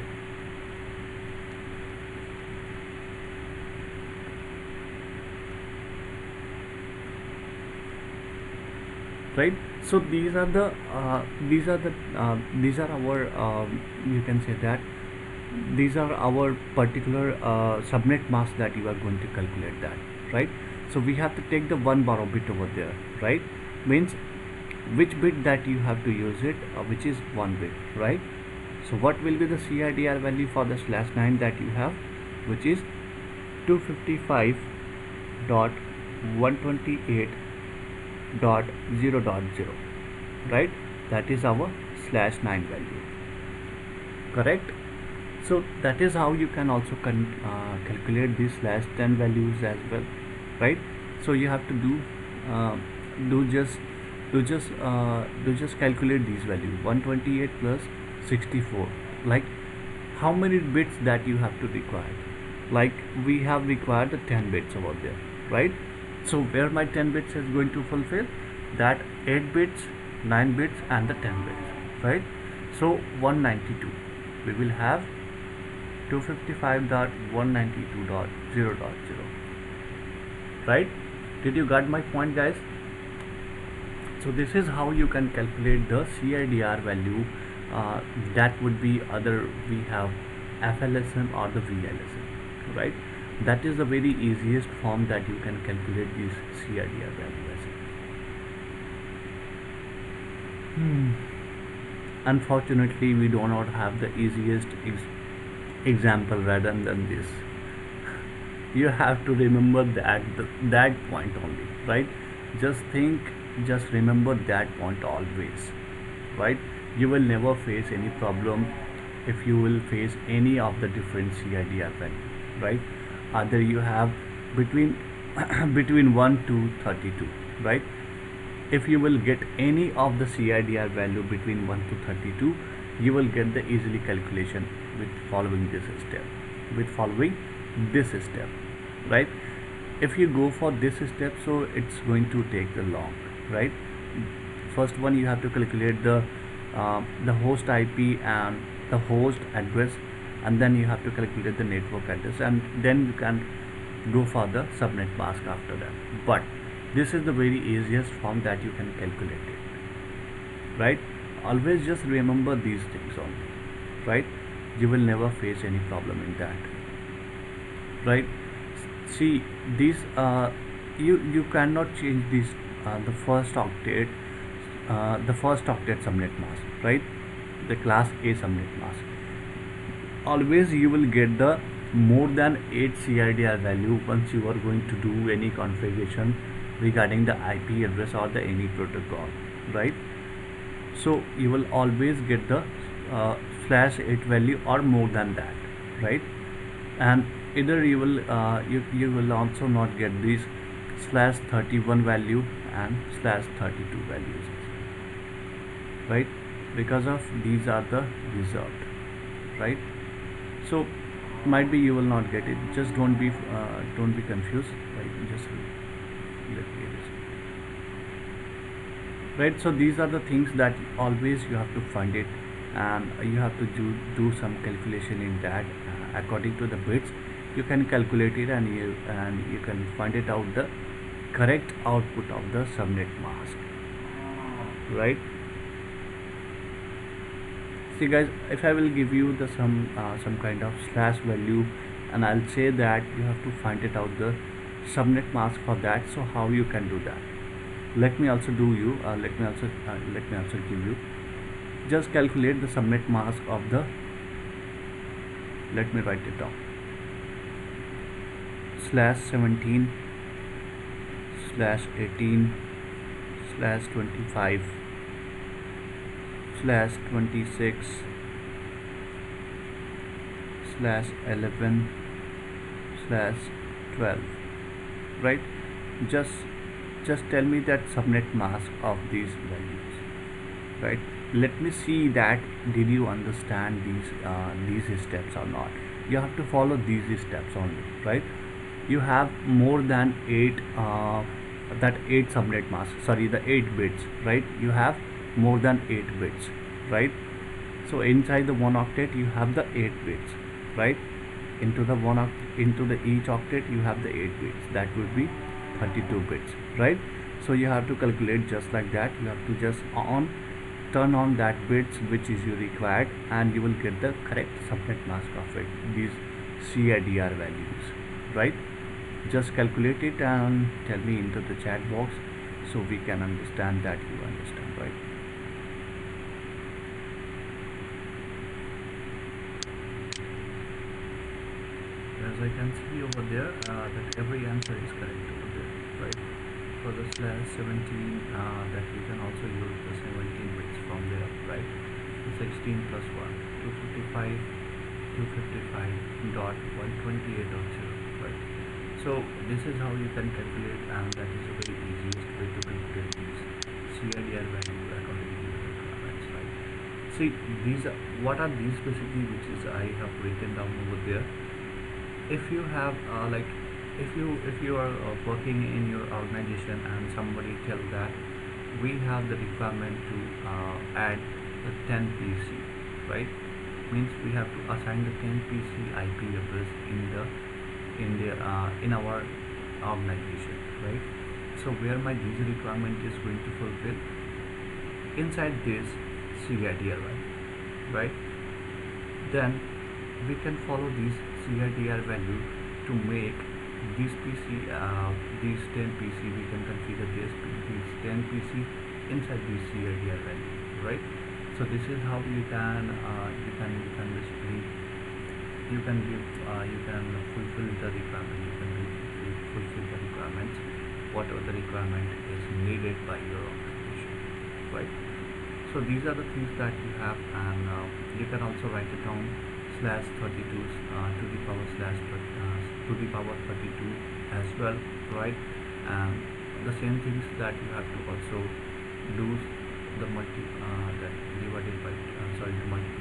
It right? So these are the uh, these are the uh, these are our um, you can say that these are our particular uh, subnet mask that you are going to calculate that right? So we have to take the one borrow bit over there right? Means which bit that you have to use it uh, which is one bit right? So what will be the CIDR value for the slash 9 that you have which is 255 dot 128 dot 0 dot 0 right? That is our slash 9 value correct? So that is how you can also uh, calculate these slash 10 values as well right? So you have to do uh, do just do just uh, do just calculate these values 128 plus 64 like how many bits that you have to require? Like we have required the 10 bits over there right? So where my 10 bits is going to fulfill? That 8 bits 9 bits and the 10 bits right? So 192 we will have 255.192.0.0 right? Did you got my point guys so this is how you can calculate the CIDR value uh, that would be other we have FLSM or the VLSM right? That is the very easiest form that you can calculate this CIDR value as. Hmm. unfortunately we do not have the easiest ex example rather than this. (laughs) You have to remember that that point only right? Just think just remember that point always right? You will never face any problem if you will face any of the different CIDR right? Either you have between (clears throat) between 1 to 32 right? If you will get any of the CIDR value between 1 to 32 you will get the easily calculation with following this step with following this step right? If you go for this step so it's going to take the long right? First one you have to calculate the uh, the host IP and the host address and then you have to calculate the network address and then you can go for the subnet mask after that. But this is the very easiest form that you can calculate it right? Always just remember these things only right? You will never face any problem in that right? See these uh, you you cannot change this uh, the first octet uh, the first octet subnet mask right? The class A subnet mask. Always you will get the more than 8 CIDR value once you are going to do any configuration regarding the IP address or the any protocol right? So you will always get the uh, slash 8 value or more than that right? And either you will uh, you, you will also not get this slash 31 value and slash 32 values. Right? Because of these are the reserved right? So might be you will not get it. Just don't be uh, don't be confused. Right just let me right? So these are the things that always you have to find it. And you have to do, do some calculation in that uh, according to the bits. You can calculate it and you and you can find it out the correct output of the subnet mask right? See guys if I will give you the some uh, some kind of slash value and I'll say that you have to find it out the subnet mask for that so how you can do that. Let me also do you uh, let me also uh, let me also give you. Just calculate the subnet mask of the let me write it down. Slash 17 slash 18 slash 25 slash 26 slash 11 slash 12 right? Just just tell me that subnet mask of these values right? Let me see that did you understand these uh, these steps or not? You have to follow these steps only right? You have more than eight uh, that eight subnet mask sorry the eight bits right? You have more than eight bits right? So inside the one octet you have the eight bits right? Into the one into the each octet you have the eight bits. That would be 32 bits right? So you have to calculate just like that. You have to just on turn on that bits which is you required and you will get the correct subnet mask of it these CIDR values right just calculate it and tell me into the chat box so we can understand that you understand right? As I can see over there uh, that every answer is correct over there right? For the slash 17 uh, that we can also use the 17 bits from there right? 16 plus 1 255 255.128.0 right so this is how you can calculate and that is a very easiest way to calculate these CIDR value according to your requirements right? See these are what are these basically which is I have written down over there? If you have uh, like if you if you are uh, working in your organization and somebody tell that we have the requirement to uh, add the 10 PC right? Means we have to assign the 10 PC IP address in the in the uh, in our organization right? So where my user requirement is going to fulfill? Inside this CIDR value right? Then we can follow this CIDR value to make this PC uh, these 10 PC we can configure this these 10 PC inside this CIDR value right? So this is how you can uh, you can you can you can give uh, you can fulfill the requirement you can fulfill the requirements whatever the requirement is needed by your organization right? So these are the things that you have and uh, you can also write it down slash 32 uh, to the power slash uh, to the power 32 as well right? And the same things that you have to also do the multi uh, that divided by uh, sorry the multiplication by 2 right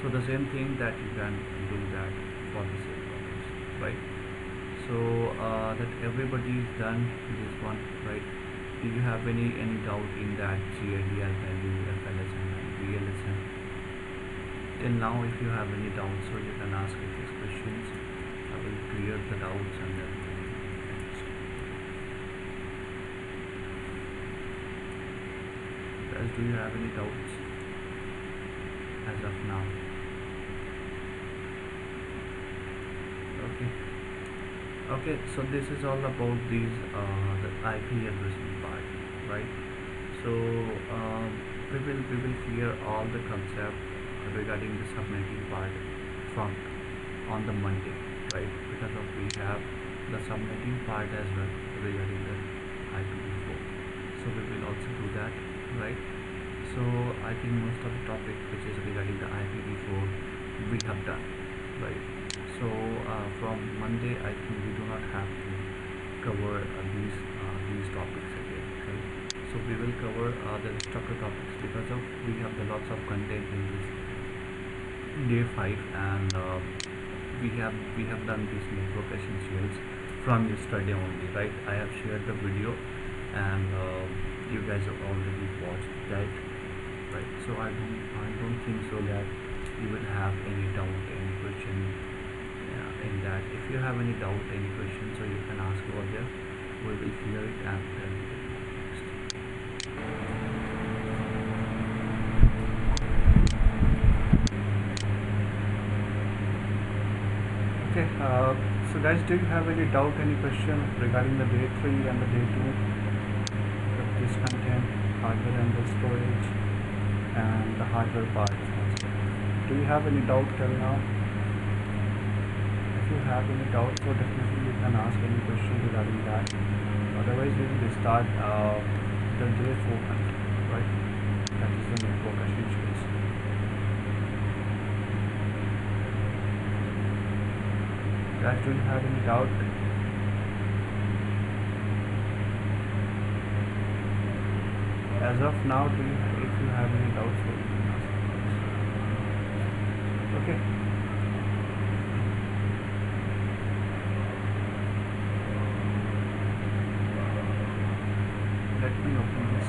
so the same thing that you can do that for the same purpose right? So uh, that everybody is done this one right? Do you have any any doubt in that CIDR value FLSM and VLSM till now if you have any doubts so you can ask these questions. I will clear the doubts and then guys do you have any doubts as of now okay. Okay so this is all about these uh, the IP addressing part right? So um, we will we will clear all the concept regarding the subnetting part from on the Monday right? Because of we have the subnetting part as well regarding the IPv4 so we will also do that right? So I think most of the topic which is regarding the IPv4 we have done right so uh, from Monday I think we do not have to cover uh, these uh, these topics again so we will cover uh, the structure topics because of we have the lots of content in this day 5 and uh, we have we have done these network essentials from yesterday only right? I have shared the video and uh, you guys have already watched that right? So I don't I don't think so that you will have any doubt any question that if you have any doubt any question so you can ask over there we will clear it next okay uh, so guys do you have any doubt any question regarding the day 3 and the day 2 of this content hardware and the storage and the hardware part do you have any doubt till now you have any doubt so definitely you can ask any question regarding that. Otherwise we will start uh, the day 4 content right? That is the network essentials guys do you have any doubt? As of now do you if you have any doubt so you can ask. Okay let me open this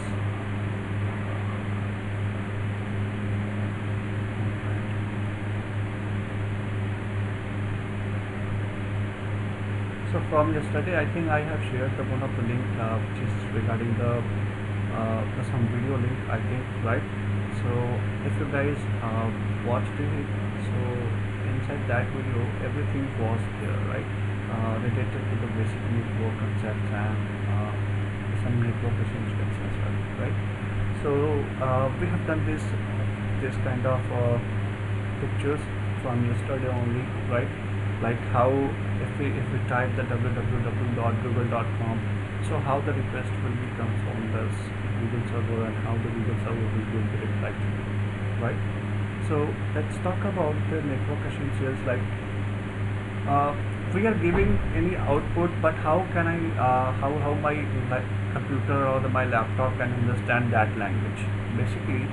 so from yesterday i think i have shared the one of the link uh, which is regarding the uh, the some video link i think right? So if you guys uh, watched it so inside that video everything was there right? Uh, related to the basic network concepts and uh, some network essentials as well right? So uh, we have done this this kind of uh, pictures from yesterday only right? Like how we if we type the www.google.com so how the request will become from this google server and how the google server will to you right? So let's talk about the network essentials like uh, we are giving any output but how can I uh, how, how my, my computer or the, my laptop can understand that language? Basically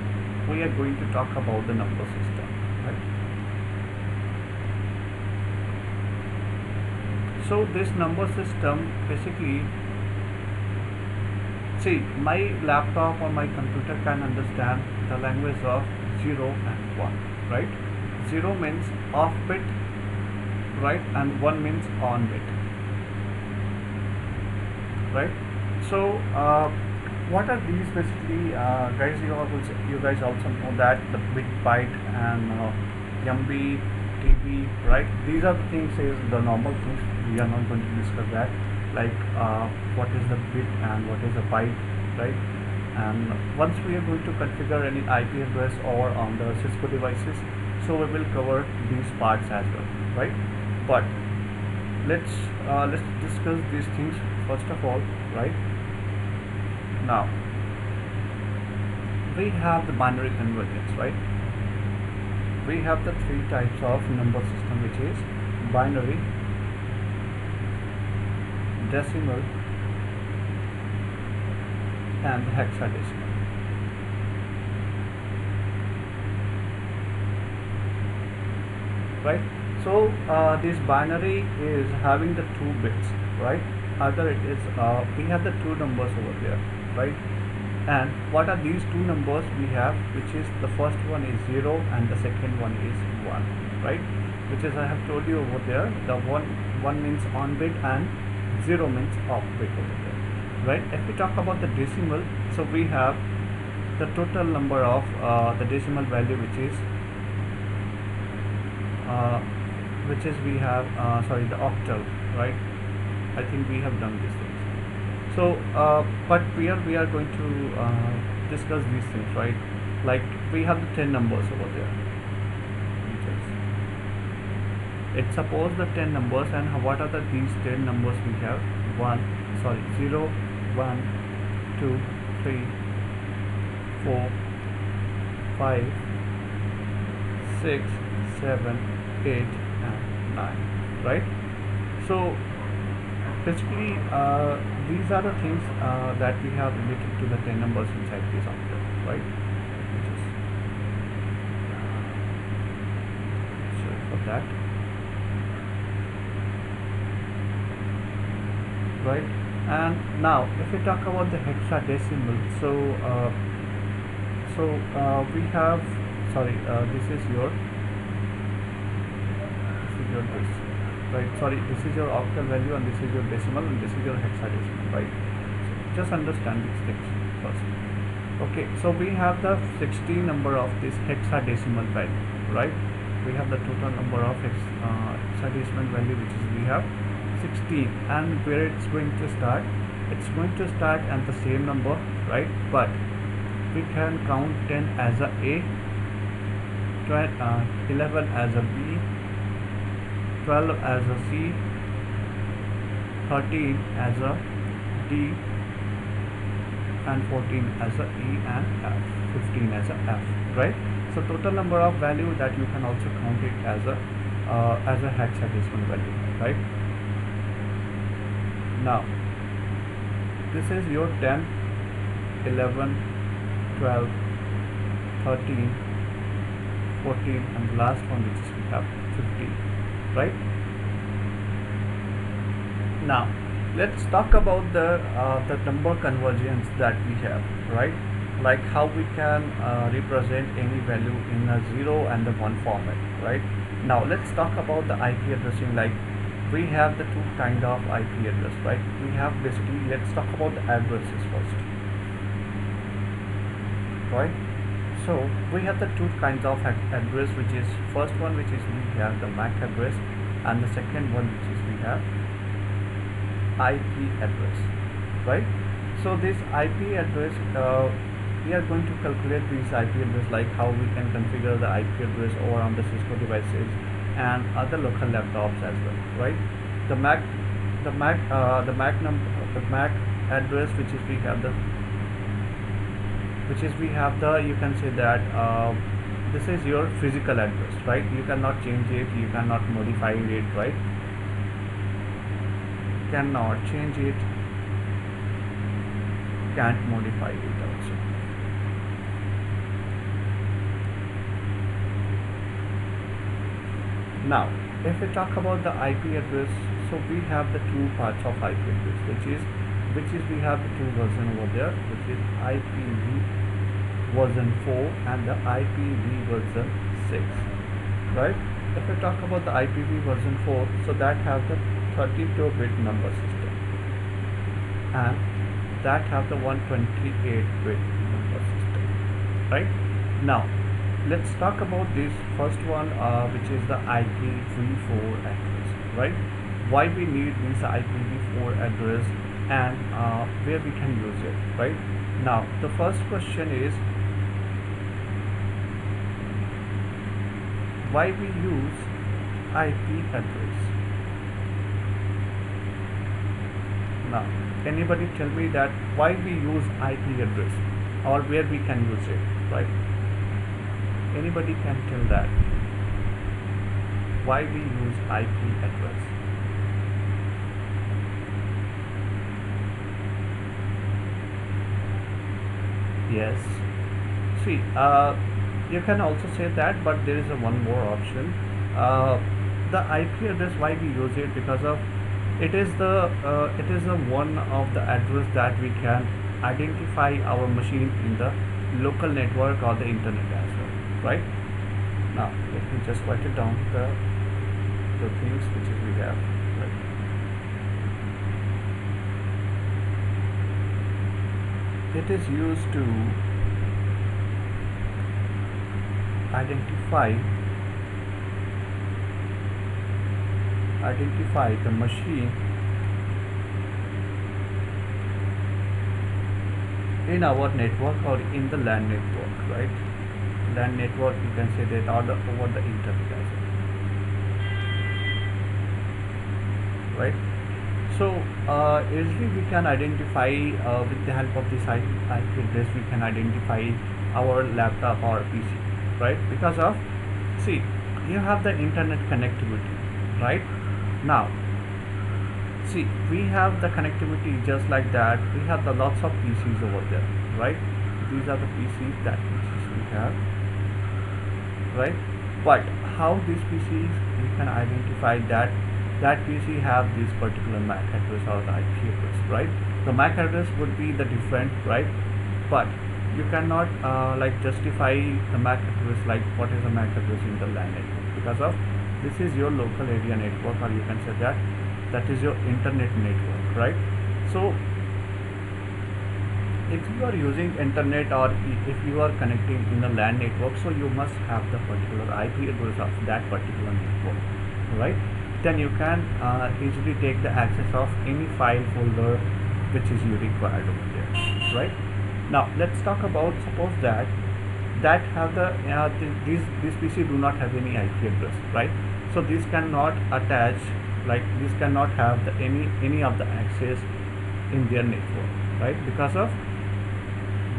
we are going to talk about the number system right so this number system basically see my laptop or my computer can understand the language of 0 and 1 right? 0 means off bit right? And 1 means on bit right? So uh, what are these basically? Uh, guys you you guys also know that the bit byte and uh, MB TB right? These are the things is the normal things we are not going to discuss that. Like uh, what is the bit and what is a byte right? And once we are going to configure any IP address or on the Cisco devices so we will cover these parts as well right? But let's uh, let's discuss these things first of all right? Now we have the binary convergence right? We have the three types of number system which is binary decimal and hexadecimal. Right? So uh, this binary is having the two bits right? Either it is uh, we have the two numbers over there right? And what are these two numbers we have which is the first one is 0 and the second one is 1 right? Which is I have told you over there the one one means on bit and 0 means off there right? If we talk about the decimal so we have the total number of uh, the decimal value which is uh, which is we have uh, sorry the octal right? I think we have done these things. So uh, but here we are going to uh, discuss these things right? Like we have the 10 numbers over there it suppose the 10 numbers and what are the these 10 numbers we have? 1 sorry 0 1 2 3 4 5 6 7 8 and 9 right? So basically uh, these are the things uh, that we have related to the 10 numbers inside this software right? Sorry for that right? And now if we talk about the hexadecimal so uh, so uh, we have sorry uh, this is your your this right? Sorry this is your octal value and this is your decimal and this is your hexadecimal right? So just understand these things first. Okay so we have the 16 number of this hexadecimal value right? We have the total number of hex, uh, hexadecimal value which is we have 16 and where it's going to start it's going to start at the same number right but we can count 10 as a a 12, uh, 11 as a b 12 as a C, 13 as a D, and 14 as a E and F, 15 as a F, right? So total number of value that you can also count it as a uh, as a hexadecimal value, right? Now, this is your 10, 11, 12, 13, 14 and last one which is we have 15 right? Now let's talk about the uh, the number convergence that we have right? Like how we can uh, represent any value in a 0 and the 1 format right? Now let's talk about the IP addressing like we have the two kind of IP address right? We have basically let's talk about the addresses first. Right? So we have the two kinds of address which is first one which is we have the MAC address and the second one which is we have IP address right? So this IP address uh, we are going to calculate these IP address like how we can configure the IP address over on the Cisco devices and other local laptops as well right? The MAC the MAC uh, the MAC number the MAC address which is we have the which is we have the you can say that uh, this is your physical address right? You cannot change it you cannot modify it right? Cannot change it. Can't modify it also now if we talk about the IP address so we have the two parts of IP address which is which is we have the two version over there which is IPv version 4 and the IPv version 6 right? If we talk about the IPv version 4 so that have the 32 bit number system and that have the 128 bit number system right? Now let's talk about this first one uh, which is the IPv4 address right? Why we need this IPv4 address and uh, where we can use it right? Now the first question is why we use IP address? Now anybody tell me that why we use IP address or where we can use it right anybody can tell that. Why we use IP address? Yes. See uh, you can also say that but there is a one more option. Uh, the IP address why we use it? Because of it is the uh, it is the one of the address that we can identify our machine in the local network or the internet right? Now let me just write it down the the things which is we have right? It is used to identify identify the machine in our network or in the LAN network right LAN network you can say that or the, over the internet right? So uh, we can identify uh, with the help of this IP address we can identify our laptop or PC right? Because of see you have the internet connectivity right? Now see we have the connectivity just like that. We have the lots of PCs over there right? These are the PCs that we have right? But how these PCs you can identify that that PC have this particular MAC address or the IP address right? The MAC address would be the different right? But you cannot uh, like justify the MAC address like what is the MAC address in the LAN network because of this is your local area network or you can say that that is your internet network right? So if you are using internet or if you are connecting in a LAN network so you must have the particular IP address of that particular network right then you can uh, easily take the access of any file folder which is you required over there right now let's talk about suppose that that have the uh, th these this PC do not have any IP address right? So this cannot attach like this cannot have the any any of the access in their network right? Because of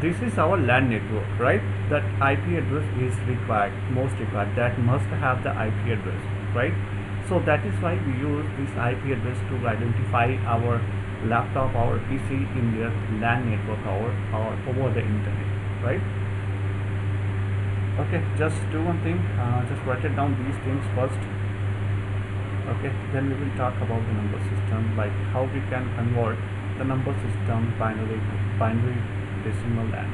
this is our LAN network right? That IP address is required most required. That must have the IP address right? So that is why we use this IP address to identify our laptop our PC in their LAN network or, or over the internet right? Okay just do one thing uh, just write it down these things first. Okay then we will talk about the number system like how we can convert the number system binary to binary decimal and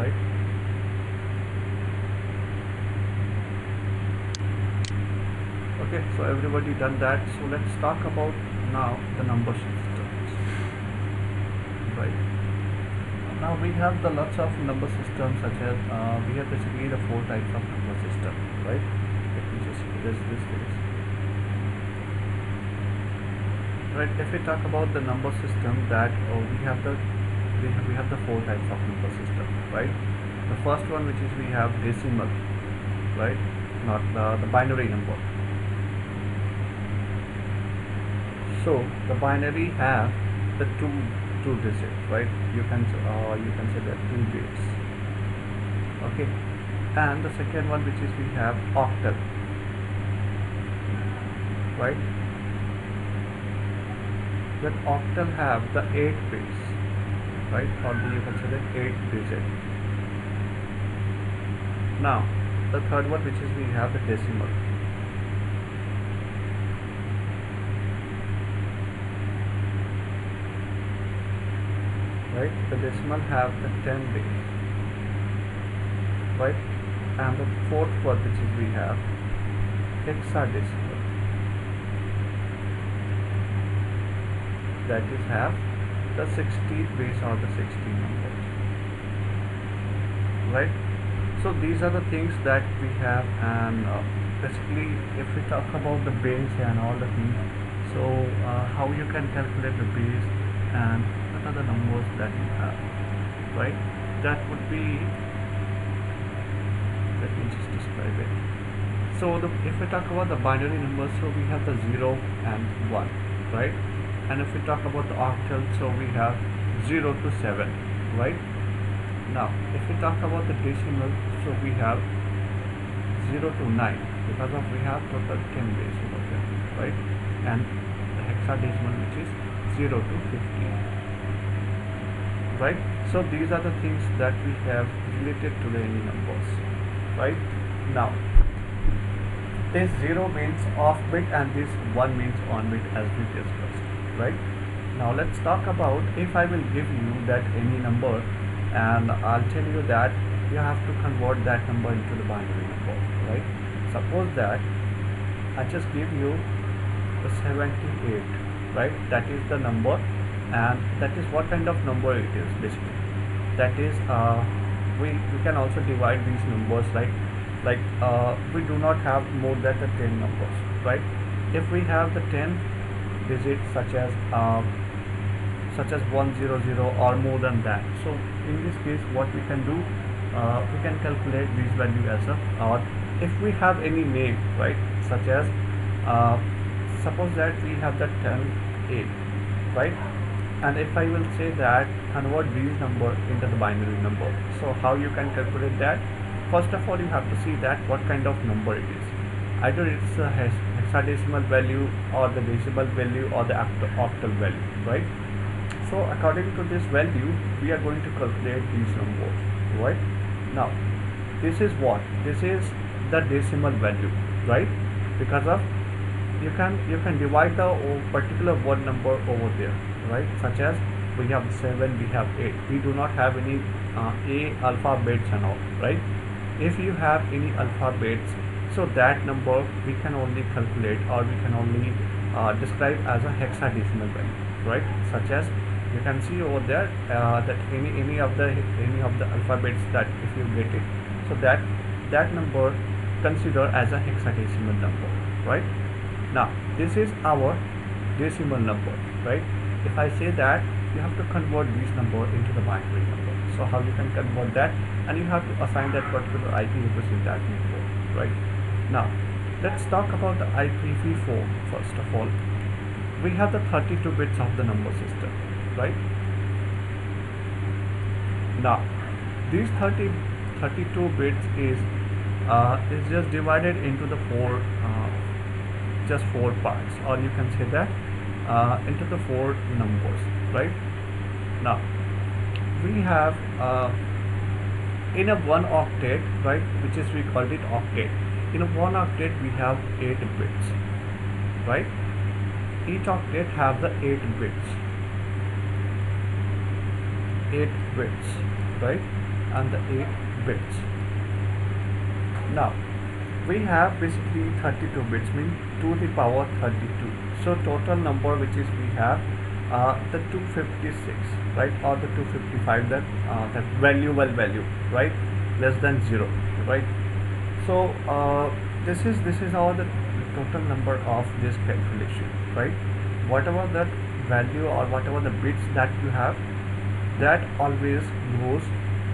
right? Okay so everybody done that. So let's talk about now the number systems right? Now we have the lots of number systems such as uh, we have basically the four types of number system right? Let me just this this this right if we talk about the number system that uh, we have the we have, we have the four types of number system right? The first one which is we have decimal right? Not the, the binary number. So the binary have the two two digits right? You can uh, you can say that two bits okay. And the second one which is we have octal right? That octal have the 8 bits right the you the 8 digit. Now the third one which is we have the decimal. Right the decimal have the 10 base right and the fourth word which is we have hexadecimal. That is have the 16th base or the 16 numbers. Right? So these are the things that we have and uh, basically if we talk about the base and all the things so uh, how you can calculate the base and what are the numbers that you have right? That would be let me just describe it. So the, if we talk about the binary numbers so we have the 0 and 1 right and if we talk about the octal so we have 0 to 7 right? Now if we talk about the decimal so we have 0 to 9 because of we have total 10 base over there right? And the hexadecimal which is 0 to 15 right? So these are the things that we have related to the any numbers right? Now this 0 means off bit and this 1 means on bit as we discussed right? Now let's talk about if I will give you that any number and I'll tell you that you have to convert that number into the binary number right? Suppose that I just give you the 78 right? That is the number and that is what kind of number it is basically. That is uh, we, we can also divide these numbers right? Like uh, we do not have more than the 10 numbers right? If we have the 10 digits such as uh, such as 100 or more than that. So in this case what we can do uh, we can calculate this value as a or if we have any name right such as uh, suppose that we have the 10 8 right? And if I will say that convert these number into the binary number. So how you can calculate that? First of all you have to see that what kind of number it is. Either it's a hexadecimal value or the decimal value or the octal value right? So according to this value we are going to calculate these numbers right? Now this is what? This is the decimal value right? Because of you can you can divide the particular one number over there right? Such as we have 7 we have 8 we do not have any uh, a alphabets and all right? If you have any alphabets so that number we can only calculate or we can only uh, describe as a hexadecimal value right? Such as you can see over there uh, that any any of the any of the alphabets that if you get it. So that that number consider as a hexadecimal number right? Now this is our decimal number right? If I say that you have to convert this number into the binary number. So how you can convert that? And you have to assign that particular IP represent that number right now let's talk about the IPv4 first of all. We have the 32 bits of the number system right? Now these 30 32 bits is uh, is just divided into the four uh, just four parts or you can say that uh, into the four numbers right? Now we have uh, in a one octet right which is we called it octet in a one octet we have eight bits right? Each octet have the eight bits. Eight bits right? And the eight bits. Now we have basically 32 bits mean to the power 32 so total number which is we have uh, the 256 right? Or the 255 that uh, that valuable value right? Less than zero right so uh, this is this is all the total number of this calculation right? Whatever that value or whatever the bits that you have that always goes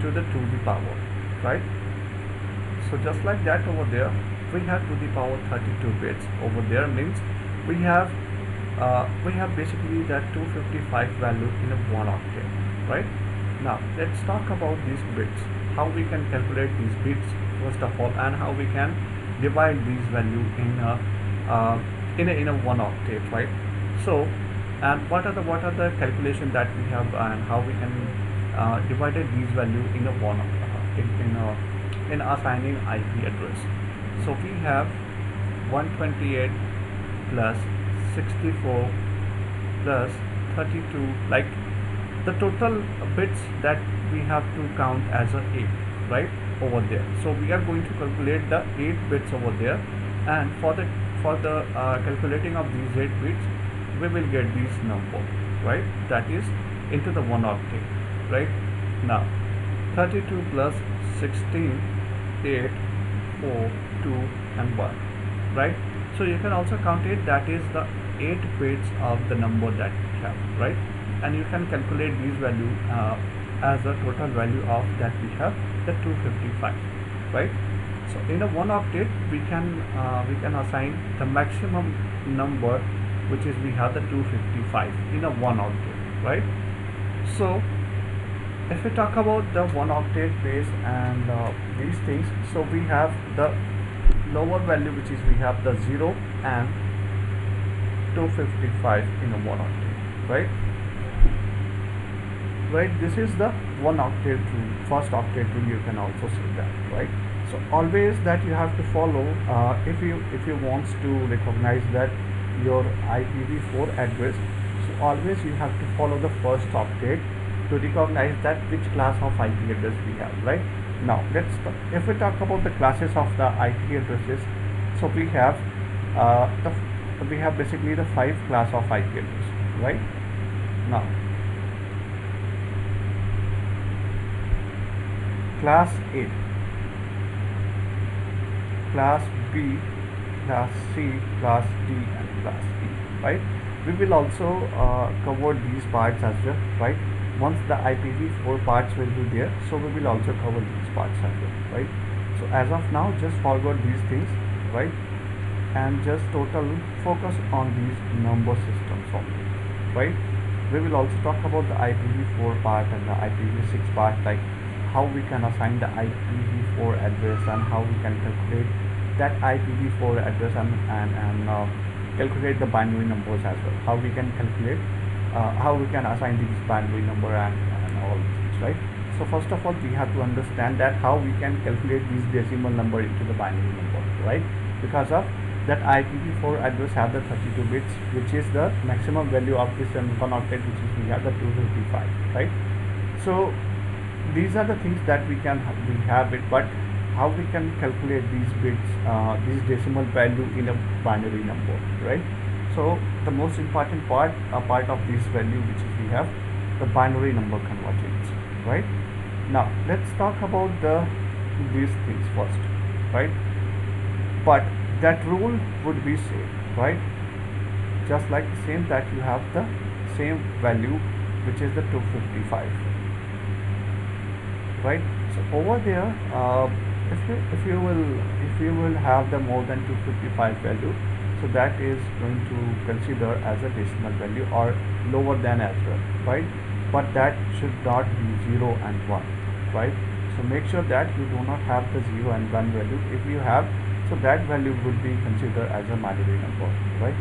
to the to the power right? So just like that over there we have to the power 32 bits over there means we have uh, we have basically that 255 value in a one octet right? Now let's talk about these bits how we can calculate these bits first of all and how we can divide these value in a uh, in a in a one octet right? So and what are the what are the calculation that we have and how we can uh, divided these value in a one uh, in, in a in assigning IP address? So we have 128 plus 64 plus 32 like the total bits that we have to count as a 8 right over there. So we are going to calculate the 8 bits over there. And for the for the uh, calculating of these 8 bits we will get this number right? That is into the one octet right? Now 32 plus 16 8 4 2 and 1 right? So you can also count it. That is the 8 bits of the number that we have right? And you can calculate these value uh, as a total value of that we have the 255 right? So in a one octet we can uh, we can assign the maximum number which is we have the 255 in a one octet right? So if we talk about the one octet base and uh, these things so we have the lower value which is we have the 0 and 255 in a one octet right right? This is the one octet rule first octet rule you can also see that right? So always that you have to follow uh, if you if you wants to recognize that your IPv4 address so always you have to follow the first octet to recognize that which class of IP address we have right? Now let's if we talk about the classes of the IP addresses so we have uh, the we have basically the five class of IP address right? Now class A. Class B class C class D and class E right? We will also uh, cover these parts as well right? Once the IPv4 parts will be there so we will also cover these parts as well right? So as of now just forget these things right? And just total focus on these number systems only right? We will also talk about the IPv4 part and the IPv6 part like how we can assign the IPv4 address and how we can calculate that IPv4 address and, and, and uh, calculate the binary numbers as well. How we can calculate uh, how we can assign this binary number and, and all things right? So first of all we have to understand that how we can calculate this decimal number into the binary number right? Because of that IPv4 address have the 32 bits which is the maximum value of this one octet which is we have the 255 right? So these are the things that we can we have it but how we can calculate these bits uh, this decimal value in a binary number right? So the most important part a part of this value which is we have the binary number convergence right? Now let's talk about the these things first right? But that rule would be same right? Just like the same that you have the same value which is the 255 right? So over there uh, if you if you will if you will have the more than 255 value so that is going to consider as a decimal value or lower than as well right? But that should not be 0 and 1 right? So make sure that you do not have the 0 and 1 value. If you have so that value would be considered as a binary number right?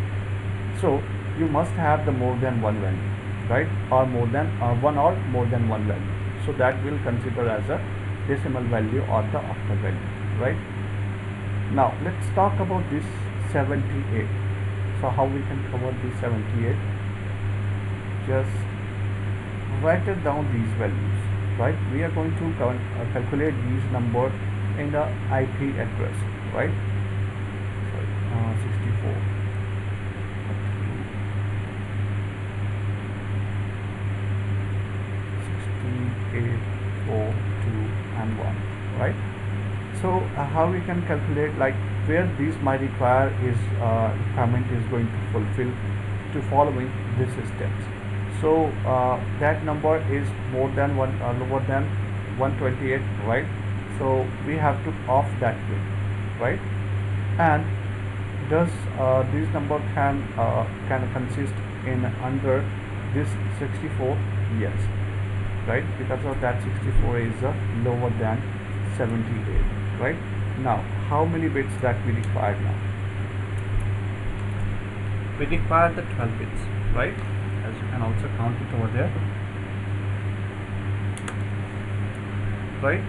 So you must have the more than one value right? Or more than uh, one or more than one value so that we'll consider as a decimal value or the octal value right? Now let's talk about this 78 so how we can cover the 78 just write it down these values right? We are going to uh, calculate these number in the IP address right? Sorry, uh, 64 16 8 4 2 and 1 right? So uh, how we can calculate like where this might require is uh, requirement is going to fulfill to following this steps. So uh, that number is more than one uh, lower than 128 right? So we have to off that bit right? And does uh, this number can uh, can consist in under this 64 yes right? Because of that 64 is uh, lower than 78 right? Now how many bits that we require now? We require the 12 bits right? As you can also count it over there. Right?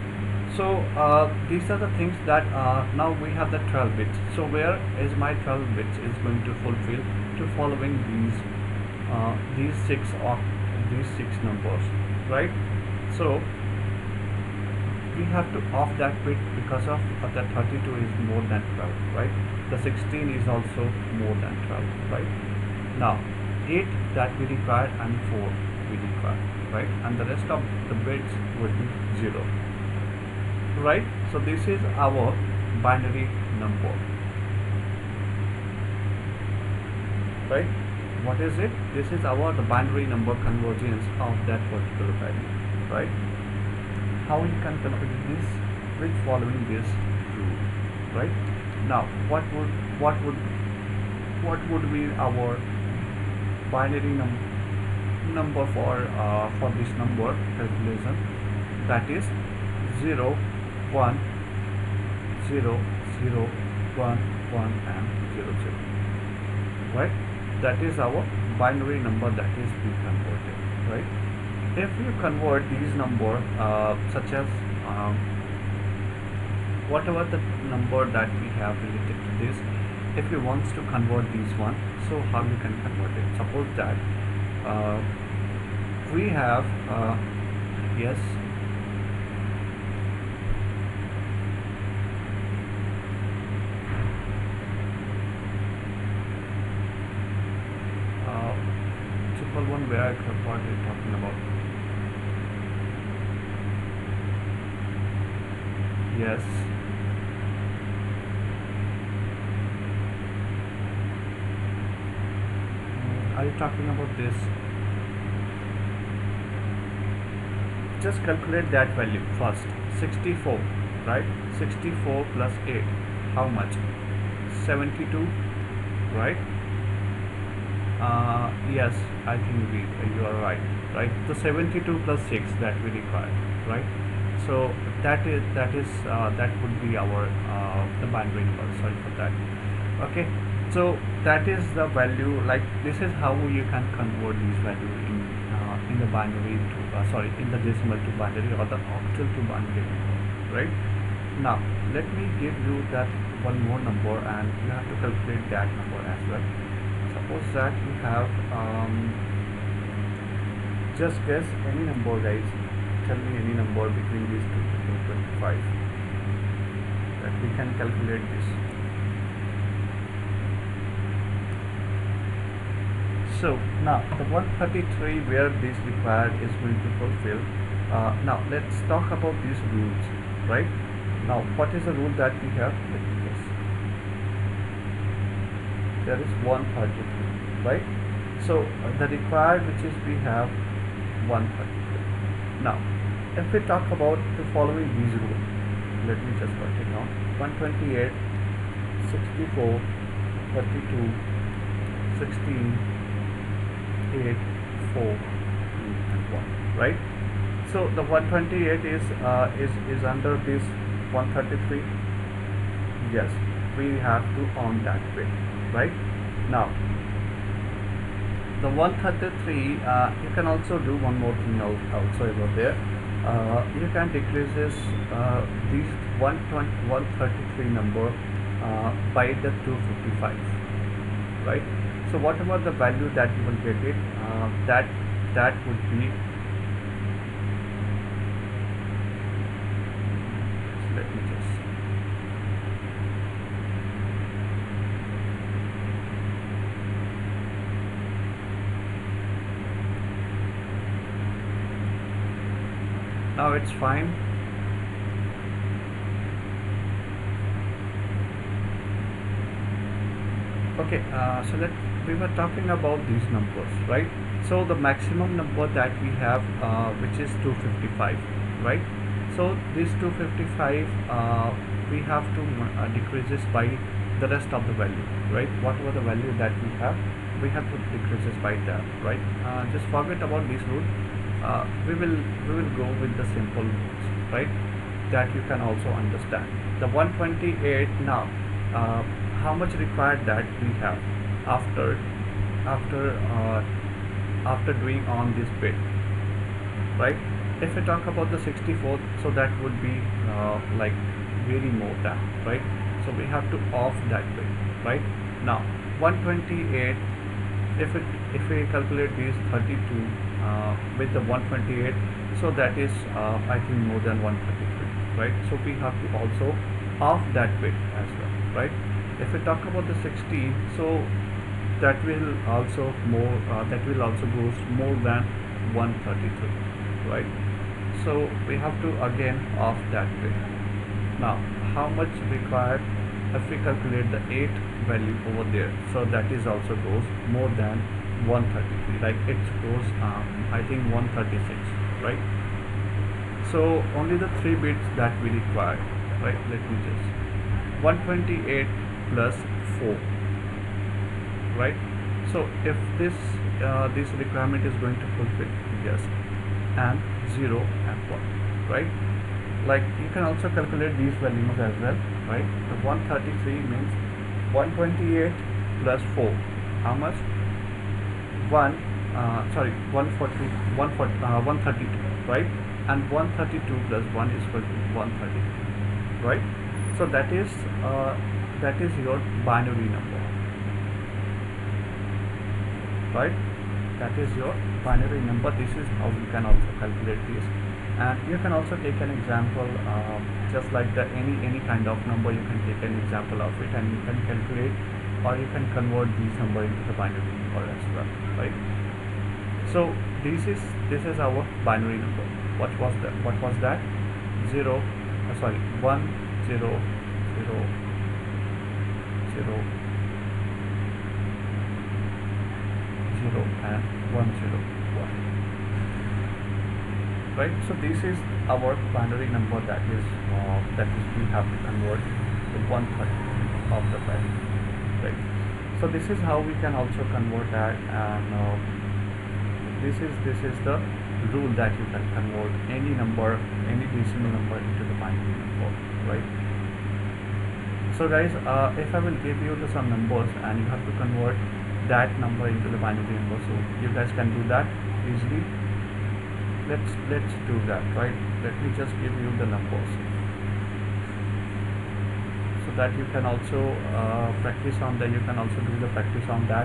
So uh, these are the things that uh, now we have the 12 bits. So where is my 12 bits is going to fulfill to following these uh, these six or these six numbers right? So we have to off that bit because of uh, the 32 is more than 12 right? The 16 is also more than 12 right? Now 8 that we require and 4 we require right? And the rest of the bits would be 0 right? So this is our binary number right what is it? This is our the binary number convergence of that particular value right? How you can calculate this with following this rule right? Now what would what would what would be our binary num number for uh, for this number calculation? That is 0 1 0 0 1 1 and 0 0 right that is our binary number that is being converted right? If you convert these number uh, such as um, whatever the number that we have related to this if you wants to convert these one so how you can convert it? Suppose that uh, we have uh, yes uh, triple one where I what are you talking about. Yes. Are you talking about this? Just calculate that value first. 64 right? 64 plus 8 how much? 72 right uh, yes I think we you are right right? So 72 plus 6 that we require right? So that is that is uh, that would be our uh, the binary number sorry for that. Okay so that is the value like this is how you can convert these value in uh, in the binary to uh, sorry in the decimal to binary or the octal to binary right? Now let me give you that one more number and you have to calculate that number as well suppose that you have um, just guess any number guys. Tell me any number between these two between 25 that we can calculate this. So now the 133 where this required is going to fulfill uh, now let's talk about these rules right? Now what is the rule that we have? Let me guess. There is 133 right? So the required which is we have 133 now if we talk about the following these rules let me just write it down. 128 64 32 16 8 4 2 and 1 right? So the 128 is uh, is is under this 133 yes we have to on that bit right? Now the 133 uh, you can also do one more thing al- also over there. Uh, you can decrease this uh, these 120 133 number uh, by the 255 right? So whatever the value that you will get it uh, that that would be let me just now it's fine. Okay uh, so that we were talking about these numbers right? So the maximum number that we have uh, which is 255 right? So this 255 uh, we have to uh, decrease this by the rest of the value right? Whatever the value that we have we have to decrease this by that right? Uh, just forget about this rule uh, we will we will go with the simple ones right? That you can also understand. The 128 now uh, how much required that we have after after uh, after doing on this bit right? If we talk about the 64th so that would be uh, like very more than right? So we have to off that bit right? Now 128 if it if we calculate these 32 uh, with the 128 so that is uh, I think more than 133 right? So we have to also off that bit as well right? If we talk about the 16 so that will also more uh, that will also goes more than 133 right? So we have to again off that bit now how much required? If we calculate the 8 value over there so that is also goes more than 133 like it goes um, I think 136 right? So only the three bits that we require right? Let me just 128 plus 4 right? So if this uh, this requirement is going to fulfill yes and 0 and 1 right? Like you can also calculate these values as well right? The 133 means 128 plus 4 how much 1 uh, sorry 140 140 uh, 132 right? And 132 plus 1 is equal to 132 right? So that is uh, that is your binary number right? That is your binary number. This is how you can also calculate this. And you can also take an example uh, just like the any any kind of number you can take an example of it and you can calculate or you can convert these number into the binary number as well right so this is this is our binary number. What was that what was that? Zero uh, sorry one zero zero zero zero and one zero one. Right? So this is our binary number that is uh, that is we have to convert to 130 of the value so this is how we can also convert that and uh, this is this is the rule that you can convert any number any decimal number into the binary number right? So guys uh, if I will give you the some numbers and you have to convert that number into the binary number so you guys can do that easily. Let's let's do that right? Let me just give you the numbers that you can also uh, practice on that you can also do the practice on that.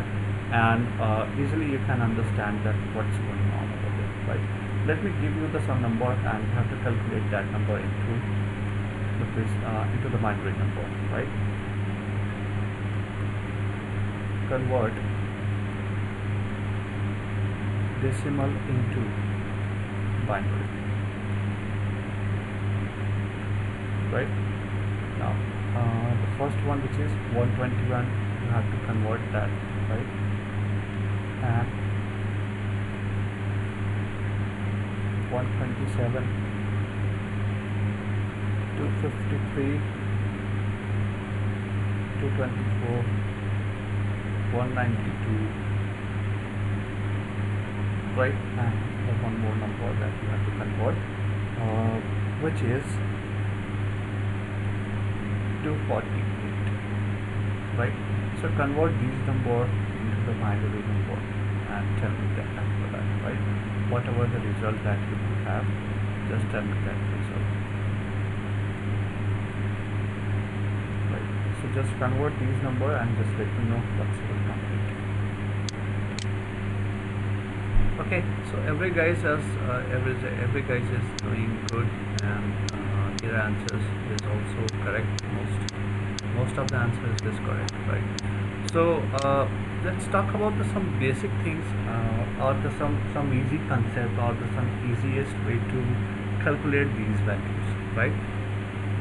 And uh, easily you can understand that what's going on over there right? Let me give you the some number and have to calculate that number into the uh, into the binary number right? Convert decimal into binary right? Now the first one which is 121 you have to convert that right? And 127 253 224 192 right? And one more number that you have to convert uh, which is 248 right? So convert these number into the binary number and tell me that after that right? Whatever the result that you will have just tell me that result. Right. So just convert these number and just let me know what's your complete okay. So every guys is uh, every every guys is doing good and uh, answers is also correct. Most most of the answers is correct right? So uh, let's talk about the some basic things uh, or the some some easy concept or the some easiest way to calculate these values right?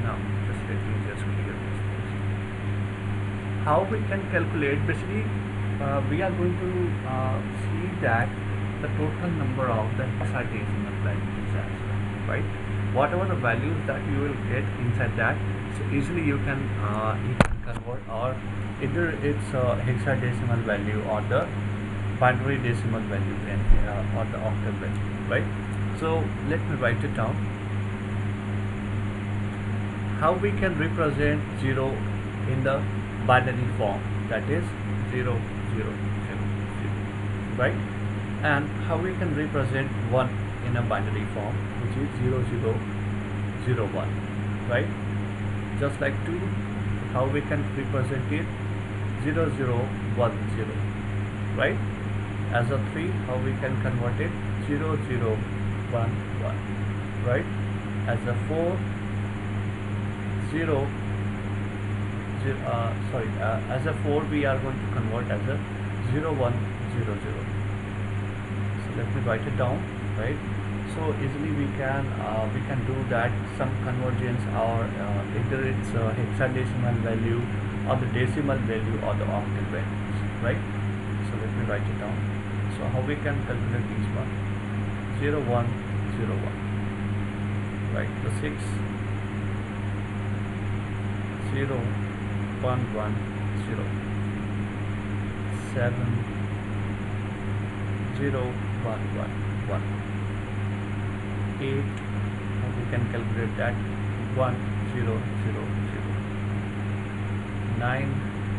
Now just let me just clear this how we can calculate? Basically uh, we are going to uh, see that the total number of the hexadecimal values as well, right? Whatever the values that you will get inside that, so easily you can uh, you can convert or either it's a hexadecimal value or the binary decimal value and uh, or the octal value right? So let me write it down. How we can represent 0 in the binary form that is 0 0 0 0 right? And how we can represent 1 in a binary form which is 0 0 0 1 right? Just like 2 how we can represent it 0 0 1 0 right? As a 3 how we can convert it 0 0 1 1 right? As a 4 0 uh, sorry uh, as a 4 we are going to convert as a 0 1 0 0 so let me write it down right so easily we can uh, we can do that. Some convergence or uh, either it's uh, hexadecimal value or the decimal value or the octal values right? So let me write it down. So how we can calculate each one? 0 1 0 1 right the 6 0 1 1 0 7 0 1 1 1 8 we can calculate that. 1 0 0 0 9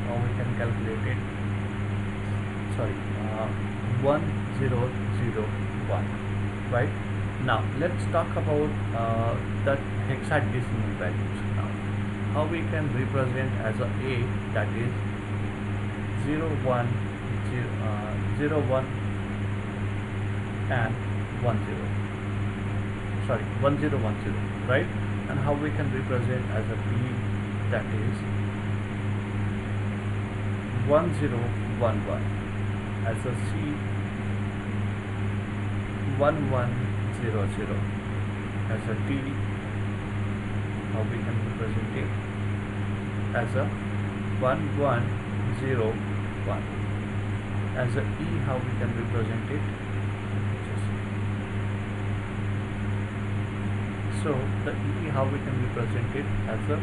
or we can calculate it. Sorry uh, 1 0 0 1 right? Now let's talk about uh, the hexadecimal values now. How we can represent as a a that is 0 1 0, uh, 0 1 and 1 0 sorry 1010 right? And how we can represent as a b that is 1011 as a c 1100 as a d how we can represent it as a 1101 as a e how we can represent it So the E how we can represent it as a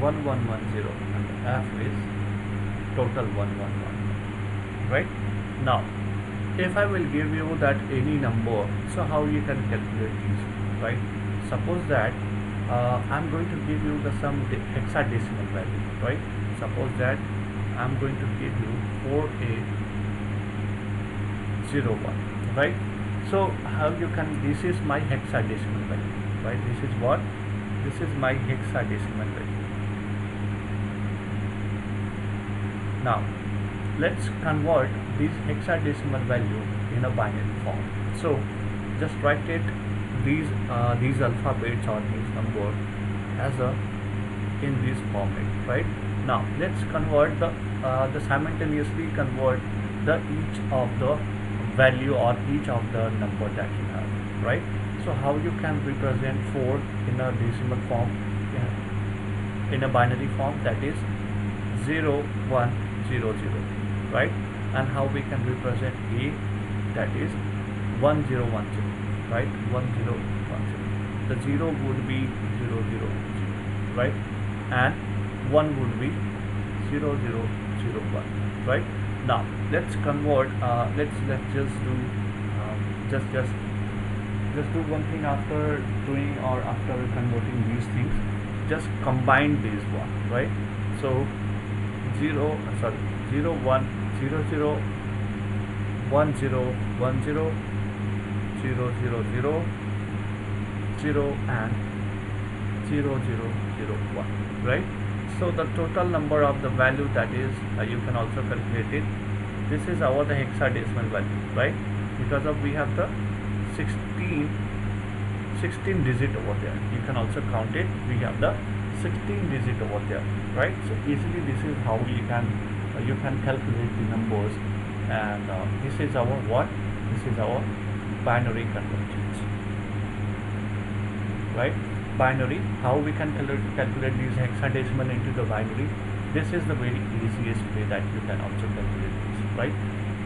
1110 and F is total 111 right? Now if I will give you that any number so how you can calculate this right? Suppose that uh, I'm going to give you the some hexadecimal value right? Suppose that I'm going to give you 4801 right? So how you can this is my hexadecimal value right this is what? This is my hexadecimal value. Now let's convert this hexadecimal value in a binary form. So just write it these uh, these alphabets or these number as a in this format right? Now let's convert the uh, the simultaneously convert the each of the value or each of the number that you have right so how you can represent 4 in a decimal form in a binary form that is 0 1 0 0 right? And how we can represent a that is 1 0 1 0 right? 1 0 1 0 the 0 would be 0 0 0 right? And 1 would be 0 0 0 1 right? Now let's convert uh, let's let's just do um, just just just do one thing after doing or after converting these things. Just combine these one right? So 0 uh, sorry 0 1 0 0 1 0 1 0 0 0 0 0 and 0 0 0 1 right? So the total number of the value that is uh, you can also calculate it. This is our the hexadecimal value right? Because of we have the 16 16 digit over there. You can also count it. We have the 16 digit over there right? So easily this is how you can uh, you can calculate the numbers. And uh, this is our what? This is our binary convergence right? Binary how we can calculate, calculate these hexadecimal into the binary? This is the very easiest way that you can also calculate this right?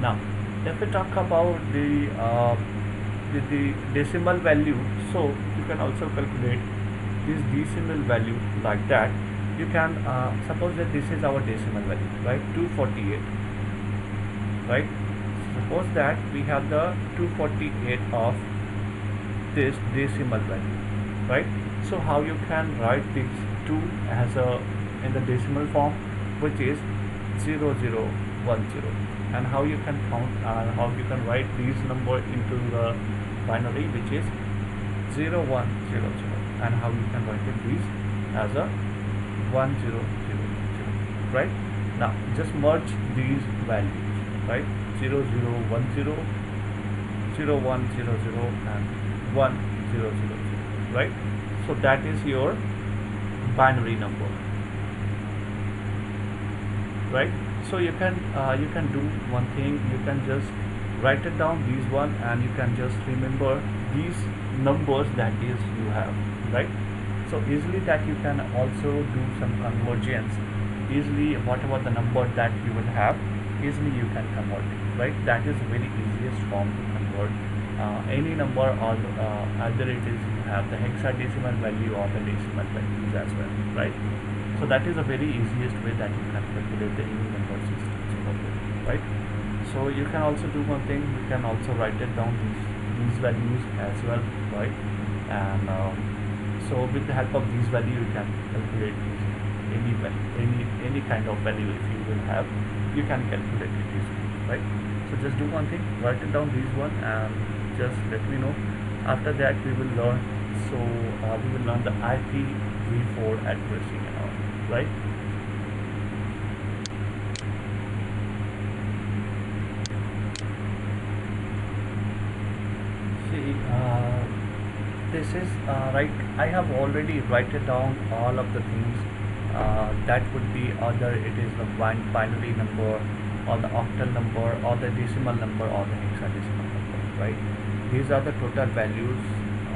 Now if we talk about the uh, the, the decimal value so you can also calculate this decimal value like that. You can uh, suppose that this is our decimal value right? 248 right? Suppose that we have the 248 of this decimal value right? So how you can write this two as a in the decimal form which is 0010 and how you can count and how you can write these number into the binary which is 0100 and how you can write it these as a 1000 right? Now just merge these values right? 0010 0100 and 1000 right? So that is your binary number right? So you can uh, you can do one thing. You can just write it down these one and you can just remember these numbers that is you have right? So easily that you can also do some convergence. Easily whatever the number that you will have easily you can convert it right? That is very easiest form to convert uh, any number or uh, either it is you have the hexadecimal value or the decimal values as well right? So that is a very easiest way that you can calculate the any number system. Right so you can also do one thing you can also write it down these, these values as well right? And um, so with the help of these value you can calculate any any any kind of value if you will have you can calculate it easily right? So just do one thing write it down these one and just let me know. After that we will learn so uh, we will learn the IPv4 addressing and all right see uh, this is uh, right I have already written down all of the things uh, that would be either it is the bin- binary number or the octal number or the decimal number or the hexadecimal number right? These are the total values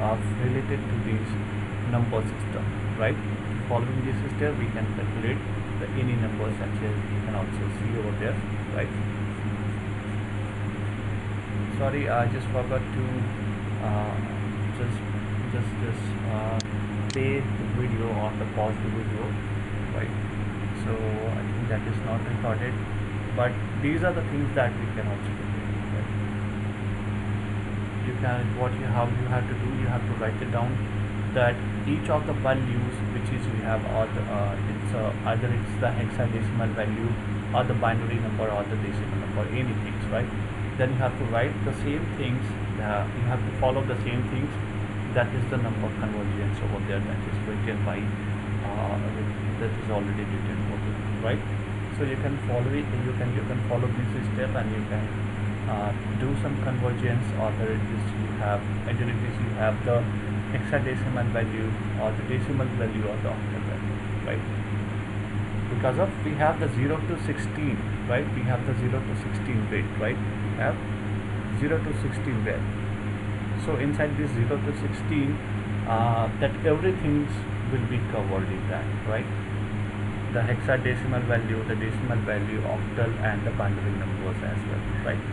of related to this number system right? Following this system we can calculate the any number such as you can also see over there right? Sorry I just forgot to uh, just just just uh, play the video or the pause the video right? So I think that is not recorded but these are the things that we can also do right? you can what you have you have to do you have to write it down that each of the values which is we have or the, uh, it's uh, either it's the hexadecimal value or the binary number or the decimal number anything right? Then you have to write the same things uh, you have to follow the same things that is the number of convergence over there that is written by uh, that is already written over there, right? So you can follow it you can you can follow this step and you can uh, do some convergence or there is you have is you have the hexadecimal value or the decimal value or the octal value right? Because of we have the 0 to 16 right? We have the 0 to 16 bit right? We have 0 to 16 bit so inside this 0 to 16 uh, that everything will be covered in that right? The hexadecimal value the decimal value octal and the binary numbers as well right?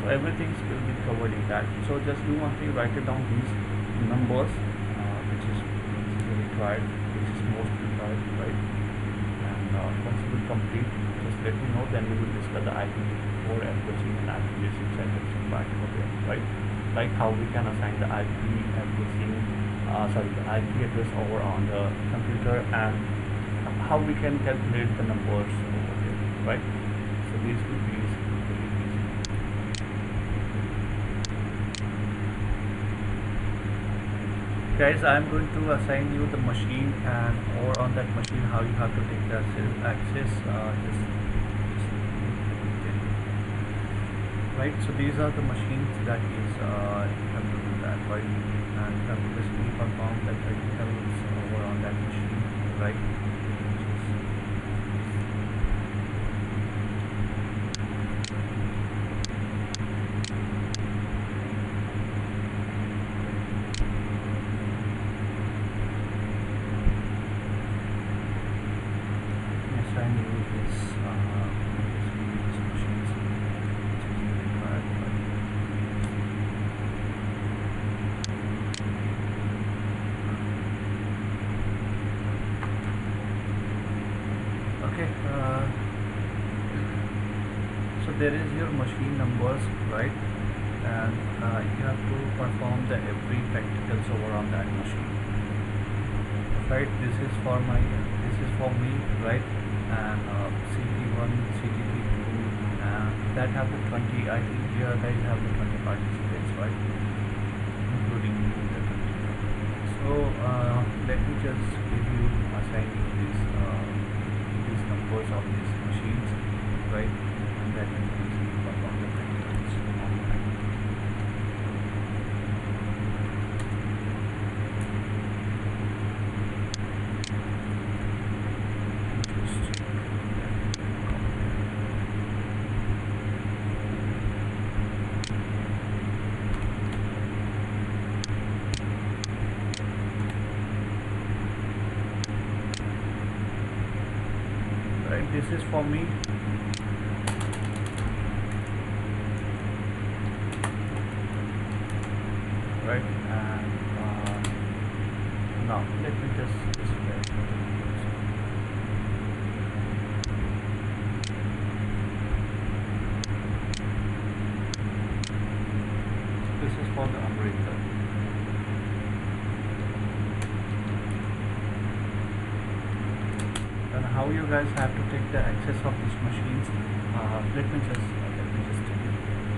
So everything will be covered in that. So just do one thing write it down these numbers uh, which is required which is most required right? And uh, once it will complete just let me know then we will discuss the IPv4 addressing and IPv6 addressing part over there right like how we can assign the IP addressing uh, sorry the IP address over on the computer and how we can calculate the numbers over there right? So these will be guys i'm going to assign you the machine and over on that machine how you have to take the access, uh, just, just right so these are the machines that is uh, have to do that right and have to basically perform the criticals over on that machine right assign you this uh, basically these machines which is required for okay uh, so there is your machine numbers right and uh, you have to perform the every practicals over on that machine right this is for my this is for me right and uh, CT1 CT2 and that have the 20 I think here guys have the 20 participants right including the 20 so uh, let me just give you assign you these uh, these numbers of these machines right and then you can see perform the practicals on that. Just right this is for me. Right and uh, now let me just display. This is for the umbrella and how you guys have take the access of these machines. Uh, let me just let me just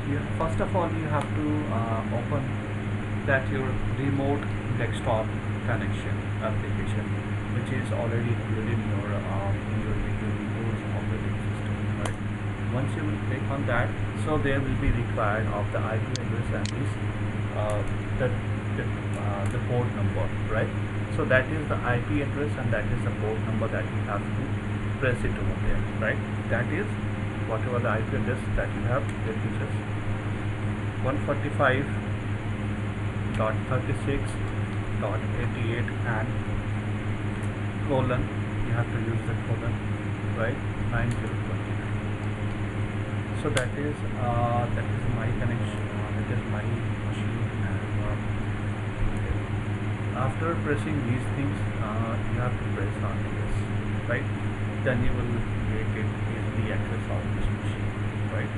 here. First of all you have to uh, open that your remote desktop connection application which is already included in your uh, in your Windows operating system right? Once you will click on that so there will be required of the IP address and this uh, the the, uh, the port number right? So that is the IP address and that is the port number that you have to press it over there right? That is whatever the IP address that you have let me just 145 dot 36 dot 88 and colon you have to use the colon right? 9029 so that is uh, that is my connection uh, that is my machine. And uh, after pressing these things uh, you have to press on this right then you will get it easily access of this machine right?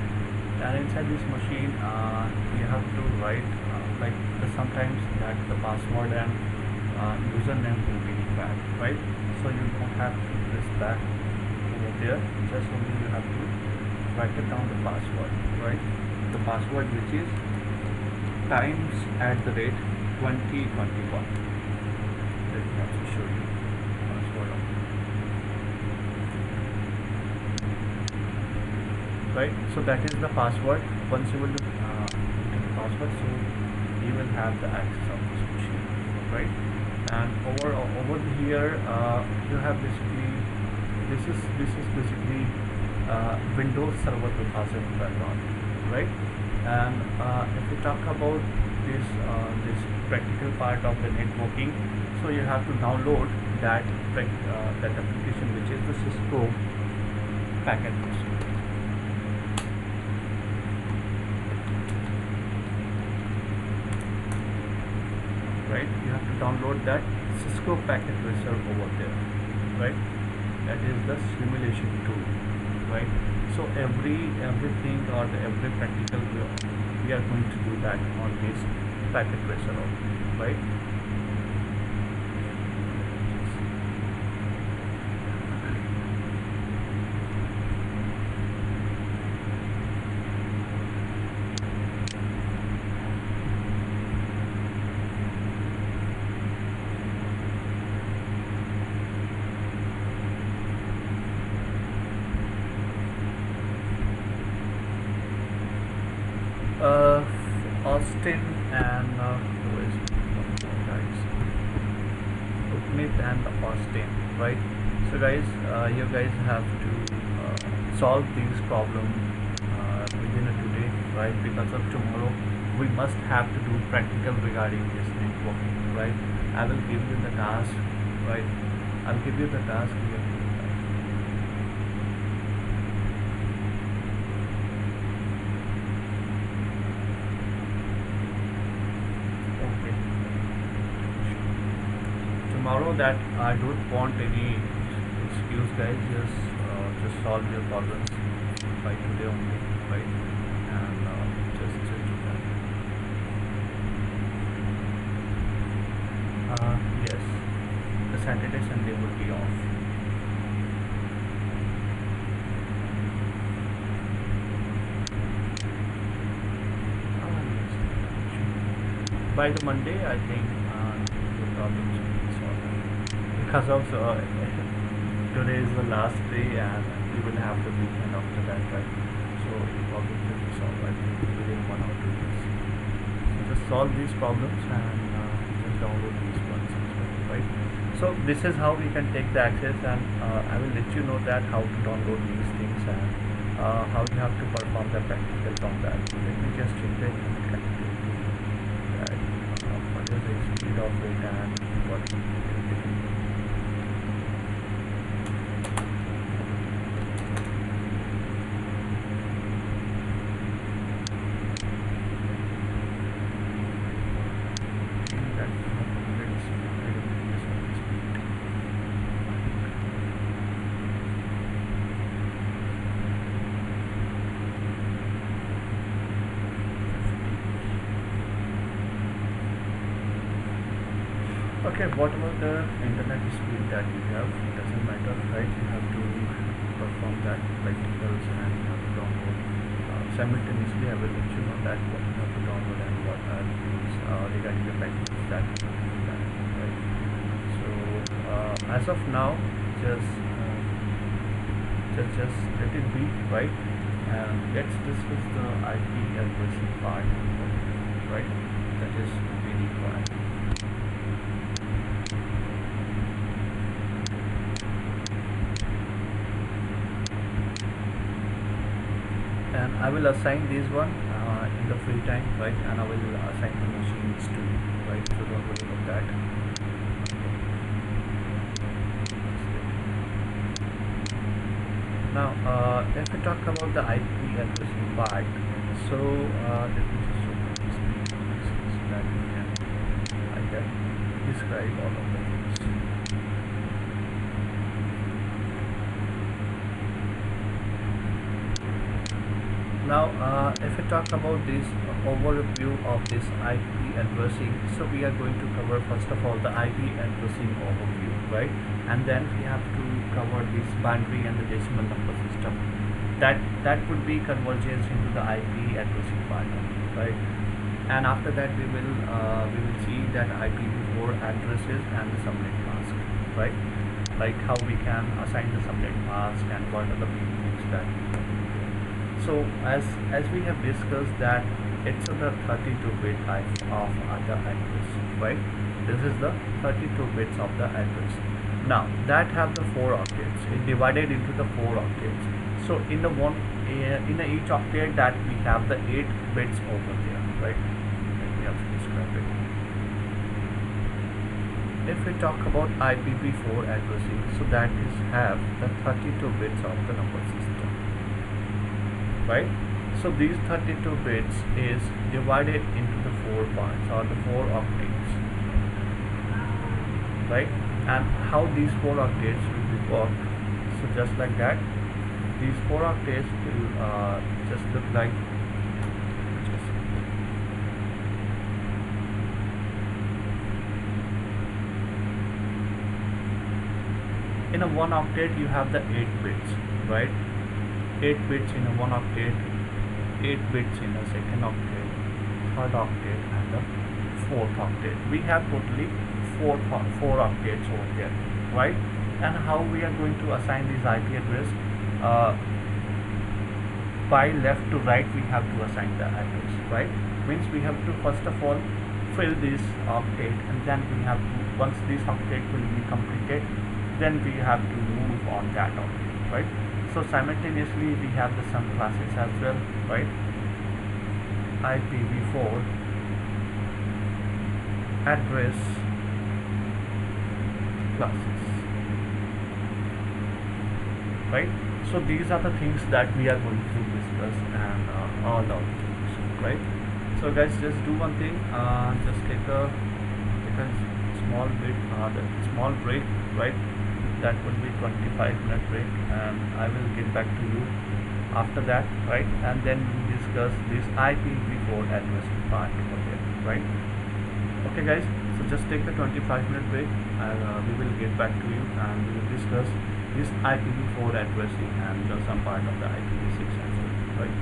And inside this machine uh, you have to write uh, like sometimes that the password and uh, username will be required right? So you don't have to press back over there. Just only you have to write it down the password right? The password which is times at the rate 2021 let me also show you password of right so that is the password. Once you will uh, enter the password so you will have the access of this machine right? And over over here uh, you have basically this is this is basically uh, Windows Server 2000 background right? And uh, if we talk about this uh, this practical part of the networking so you have to download that uh, that application which is the Cisco packet tracer right? You have to download that Cisco packet tracer over there right? That is the simulation tool right? So every everything or the every practical we are, we are going to do that on this packet tracer right know that I don't want any excuse guys. Just uh, just solve your problems by today only right? And uh, just just do that. Uh, yes. The Saturday Sunday would be off. Um, by the Monday I think because of uh, (laughs) today is the last day and we will have the weekend after that right? So the problem should be solved I think within one or two days. So just solve these problems and uh, just download these ones as well right? So this is how we can take the access and uh, I will let you know that how to download these things and uh, how you have to perform the practical on that let me just check the connectivity. That uh, what is the speed of it and what it will be. That's not very speed. I don't think this one is speed. Okay, whatever the internet speed that you have, it doesn't matter, right? You have to perform that practicals and you have to download uh, simultaneously. I will let you know that what you have to download and what are the things uh, regarding the practicals that you have to right? So uh, as of now, just uh, just just let it be, right? And let's discuss the IP addressing part, right? That is very required. and I will assign this one uh, in the free time right? And I will assign the machines to right? So don't worry about that. Now uh, if we talk about the IP addressing part so uh, let me just open this so that we can I can describe all of the things Now, uh, if we talk about this overview of this IP addressing, so we are going to cover first of all the IP addressing overview, right? And then we have to cover this binary and the decimal number system. That that would be convergence into the IP addressing part, right? And after that, we will uh, we will see that IPv4 addresses and the subnet mask, right? Like how we can assign the subnet mask and what are the things that we can do there. So as as we have discussed that it's on the 32 bit of the address, right? This is the 32 bits of the address. Now that have the four octets. It divided into the four octets. So in the one uh, in each octet that we have the eight bits over there, right? Let me also describe it. If we talk about IPv4 addressing, so that is have the 32 bits of the number system right so these 32 bits is divided into the four parts or the four octaves. Right? And how these four octaves will be worked so just like that these four octaves will uh, just look like in a one octet you have the eight bits right 8 bits in a one octet 8 bits in a second octet third octet and the fourth octet we have totally four four octets over here right? And how we are going to assign this IP address? Uh, by left to right we have to assign the address right? Means we have to first of all fill this octet and then we have to once this octet will be completed then we have to move on that octet right so simultaneously we have the some classes as well right? IPv4 address classes right? So these are the things that we are going to discuss and uh, all things right? So guys just do one thing uh, just take a take a small bit uh, small break right that would be 25 minute break and I will get back to you after that right and then we discuss this IPv4 addressing part here right okay guys so just take the 25 minute break and uh, we will get back to you and we will discuss this IPv4 addressing and uh, some part of the IPv6 as well, right?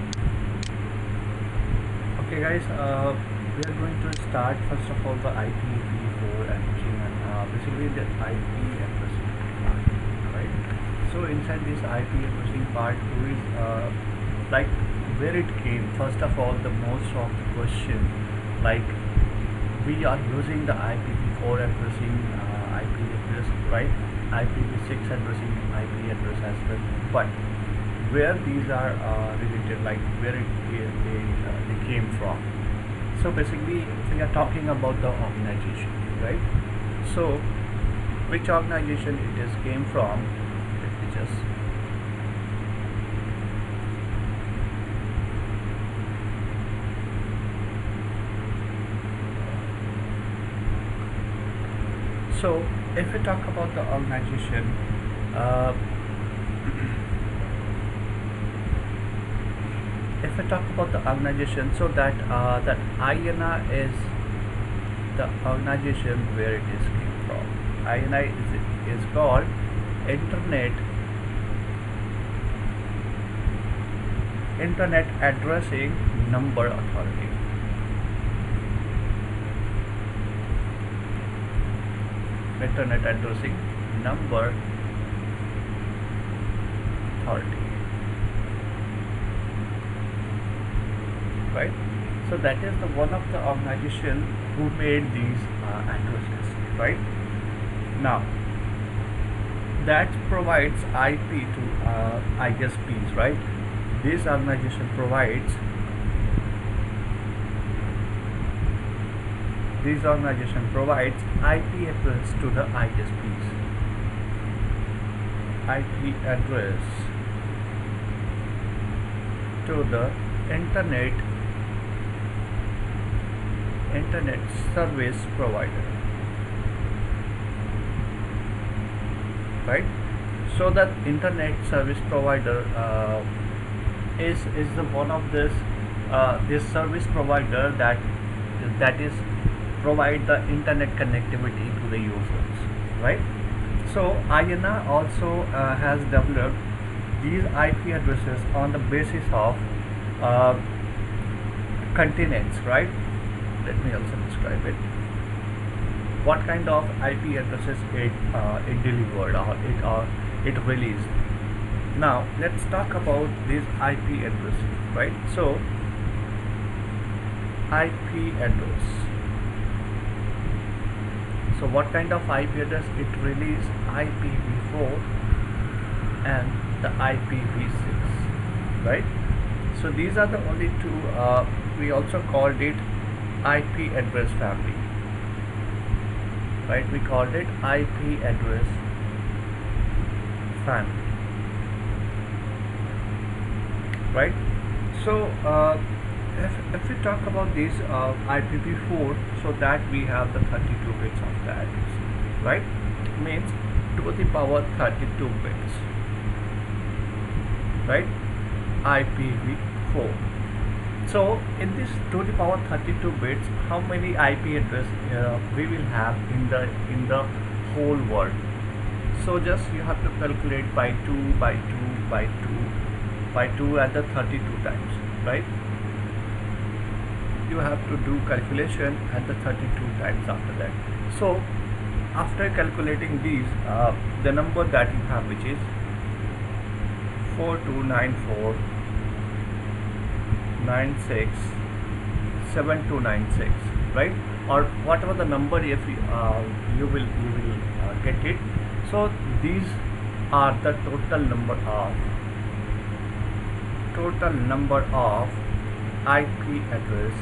Okay guys, uh, we are going to start first of all the IPv4 addressing and uh, basically the IP? So inside this IP addressing part, who is uh, like where it came? First of all, the most of the question like we are using the IPv4 addressing uh, IP address, right? IPv6 addressing IP address as well, but where these are uh, related, like where it, they, they, uh, they came from. So basically, we are talking about the organization, right? So, which organization it is came from? So if we talk about the organization uh, (clears throat) if we talk about the organization so that uh, that IANA is the organization where it is came from. IANA is, is called internet internet addressing number authority. Internet addressing number authority. Right? So that is the one of the organization who made these uh, addresses right? Now that provides IP to uh, ISPs right this organization provides this organization provides IP address to the ISPs. IP address to the internet internet service provider right so that internet service provider uh, is is the one of this uh, this service provider that that is provide the internet connectivity to the users right? So IANA also uh, has developed these IP addresses on the basis of uh, continents right? Let me also describe it. What kind of IP addresses it uh, it delivered or it or it released now let's talk about this IP address right? So IP address. So what kind of IP address? It released IPv4 and the IPv6 right? So these are the only two uh, we also called it IP address family right? We called it IP address family right? So uh, if, if we talk about this uh, IPv4 so that we have the 32 bits of address right? Means 2 to the power 32 bits right? IPv4 so in this to the power 32 bits how many IP address uh, we will have in the in the whole world? So just you have to calculate by 2 by 2 by 2 by 2 at the 32 times right? You have to do calculation at the 32 times after that. So after calculating these uh, the number that you have which is 4294 96 7296 right? Or whatever the number if you, uh, you will you will uh, get it. So these are the total number of total number of IP address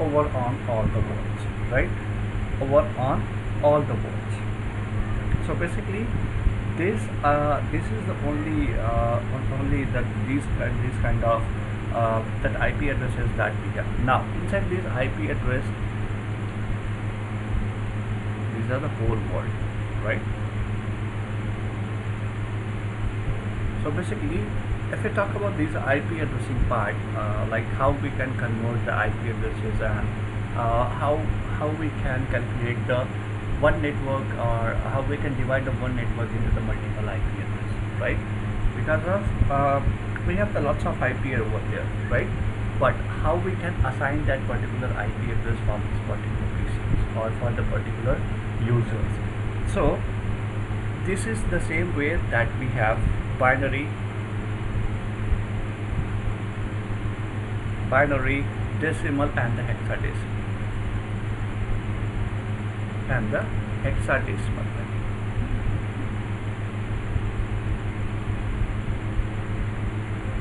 over on all the boards right? Over on all the boards. So basically this uh, this is the only uh, only that these these kind of uh, that IP addresses that we have. Now inside this IP address these are the whole world right so basically if we talk about this IP addressing part, uh, like how we can convert the IP addresses and uh, how how we can calculate the one network or how we can divide the one network into the multiple IP addresses, right? Because of uh, we have the lots of IP over there, right? But how we can assign that particular IP address for this particular PCs or for the particular users. So this is the same way that we have binary binary decimal and the hexadecimal. And the hexadecimal.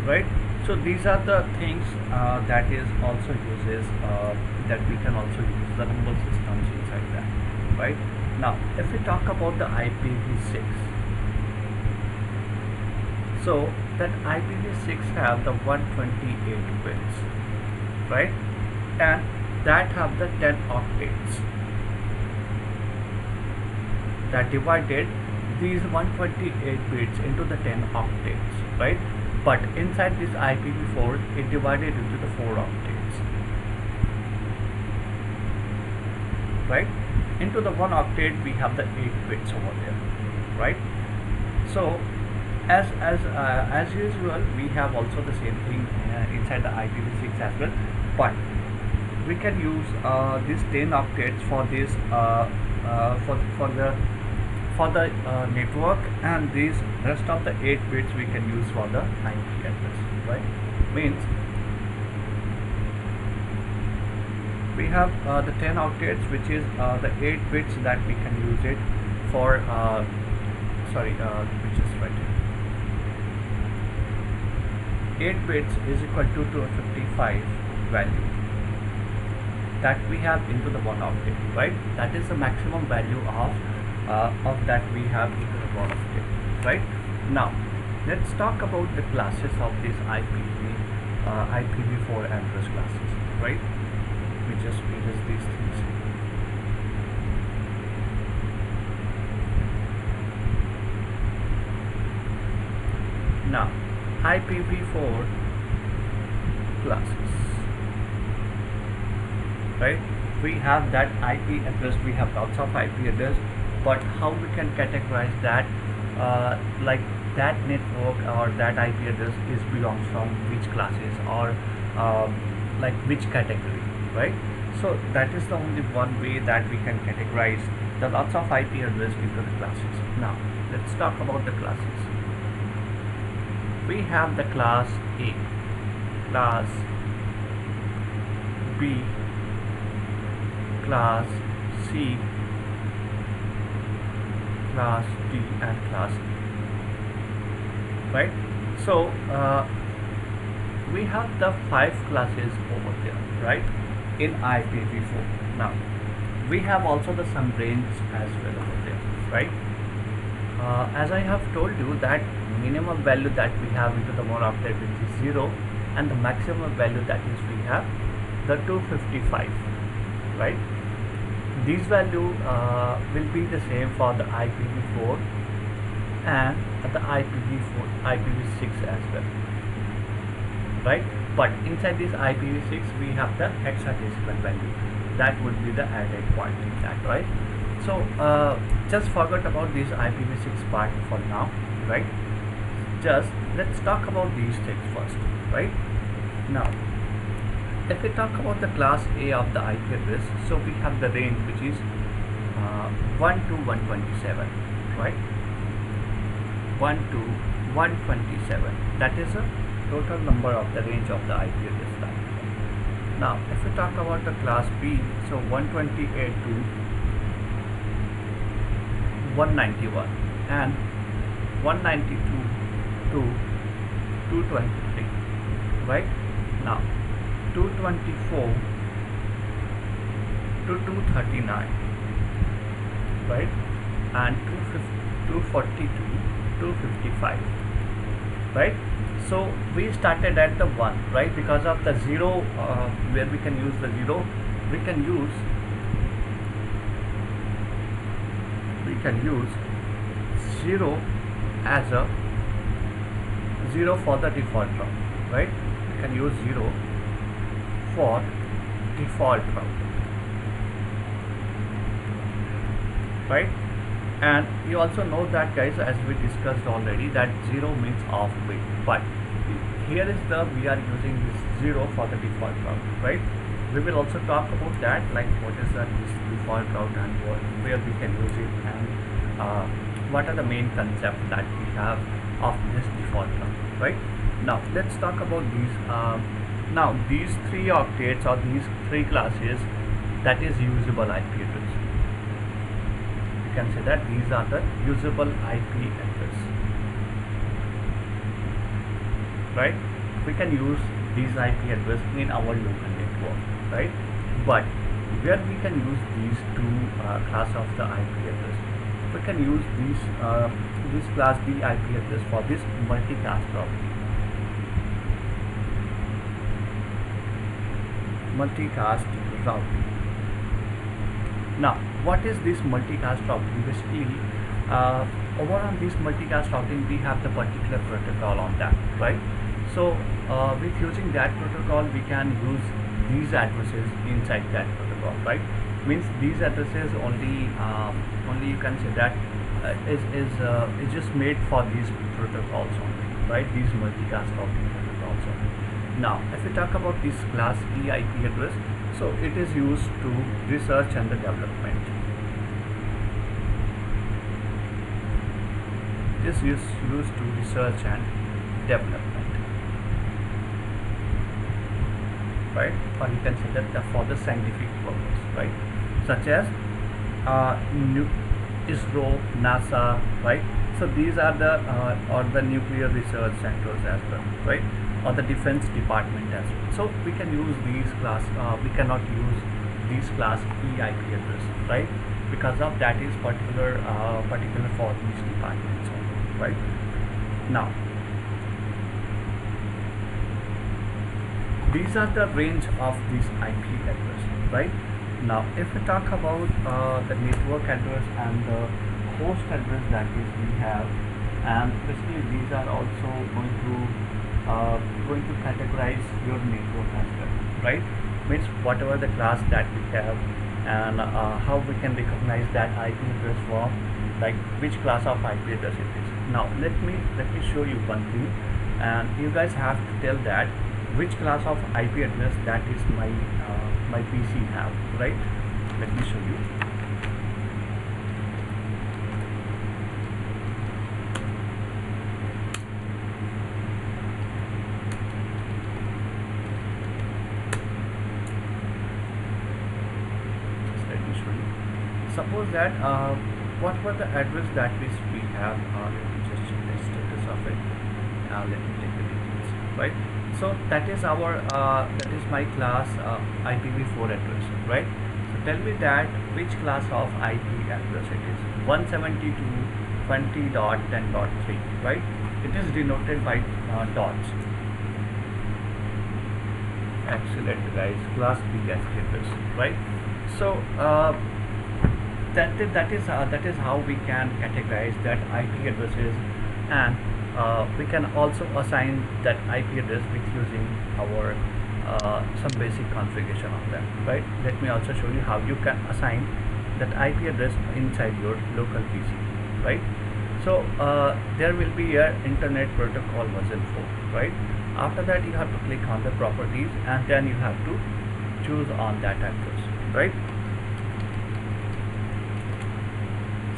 Right? So these are the things uh, that is also uses uh, that we can also use the number systems inside that. Right? Now if we talk about the IPv6 so that IPv6 have the 128 bits right? And that have the 10 octets that divided these 128 bits into the 10 octets right? But inside this IPv4 it divided into the 4 octets right? Into the 1 octet we have the 8 bits over there right? So as as uh, as usual we have also the same thing uh, inside the IPv6 as well. But we can use uh, these 10 octets for this uh, uh, for for the for the uh, network and these rest of the 8 bits we can use for the IP address right? Means we have the 10 octets which is the 8 bits that we can use it for sorry which is right here 8 bits is equal to 255 value. That we have into the one octet right? That is the maximum value of uh, of that we have into the one octet right? Now let's talk about the classes of this IPv uh, IPv4 address classes right? We just erase these things. Now IPv4 classes. Right? We have that IP address we have lots of IP address but how we can categorize that uh, like that network or that IP address is belongs from which classes or um, like which category right? So that is the only one way that we can categorize the lots of IP address into the classes. Now let's talk about the classes we have the class A class B class C class D and class E. Right? So uh, we have the five classes over there right? In IPv4 now we have also the range as well over there right? Uh, as I have told you that minimum value that we have into the more octet which is 0 and the maximum value that is we have the 255 right? These value uh, will be the same for the IPv4 and the IPv4 IPv6 as well right? But inside this IPv6 we have the hexadecimal value. That would be the added point in that right? So uh, just forget about this IPv6 part for now right just let's talk about these things first right? Now if we talk about the class A of the IP address so we have the range which is uh, 1 to 127 right? 1 to 127 that is a total number of the range of the IP address type now if we talk about the class B so 128 to 191 and 192 to 223 right? Now 224 to 239 right? And 242 255 right? So we started at the 1 right? Because of the 0 uh, where we can use the 0 we can use we can use 0 as a 0 for the default route right? We can use 0 for default route right? And you also know that guys as we discussed already that 0 means off bit but here is the we are using this 0 for the default route right? We will also talk about that like what is the default route and what, where we can use it and uh, what are the main concepts that we have of this default route right? Now let's talk about these um, now these three octets or these three classes that is usable IP address. You can say that these are the usable IP address. Right? We can use these IP address in our local network right? But where we can use these two uh, class of the IP address? We can use these uh, this class D IP address for this multicast property multicast routing now what is this multicast routing basically uh, over on this multicast routing we have the particular protocol on that right? So uh, with using that protocol we can use these addresses inside that protocol right? Means these addresses only um, only you can say that is is uh, is just made for these protocols only right? These multicast routing protocols only. Now if we talk about this class E IP address so it is used to research and the development. This is used to research and development. Right? Or you can say that for the scientific purpose right? Such as uh, ISRO, NASA right? So these are the uh, or the nuclear research centers as well right? Or the defense department as well. So we can use these class uh, we cannot use these class EIP address right? Because of that is particular uh, particular for these departments right? Now these are the range of this IP address right now if we talk about uh, the network address and the host address that is we have and basically these are also going to uh, going to categorize your network as well right? Means whatever the class that we have and uh, how we can recognize that IP address from like which class of IP address it is. Now let me let me show you one thing and you guys have to tell that which class of IP address that is my uh, my PC have right? Let me show you. Let me show you. Suppose that uh, what were the address that we we have? Uh, let me just check the status of it. Uh, let me take the details right so that is our uh, that is my class uh, IPv4 address right? So tell me that which class of IP address it is? 172.20.10.3 right? It is denoted by uh, dots. Excellent guys. Class B address right? So uh, that that is uh, that is how we can categorize that IP addresses and uh, we can also assign that IP address with using our uh, some basic configuration of them right? Let me also show you how you can assign that IP address inside your local PC right? So uh, there will be a internet protocol version 4 right? After that you have to click on the properties and then you have to choose on that address right?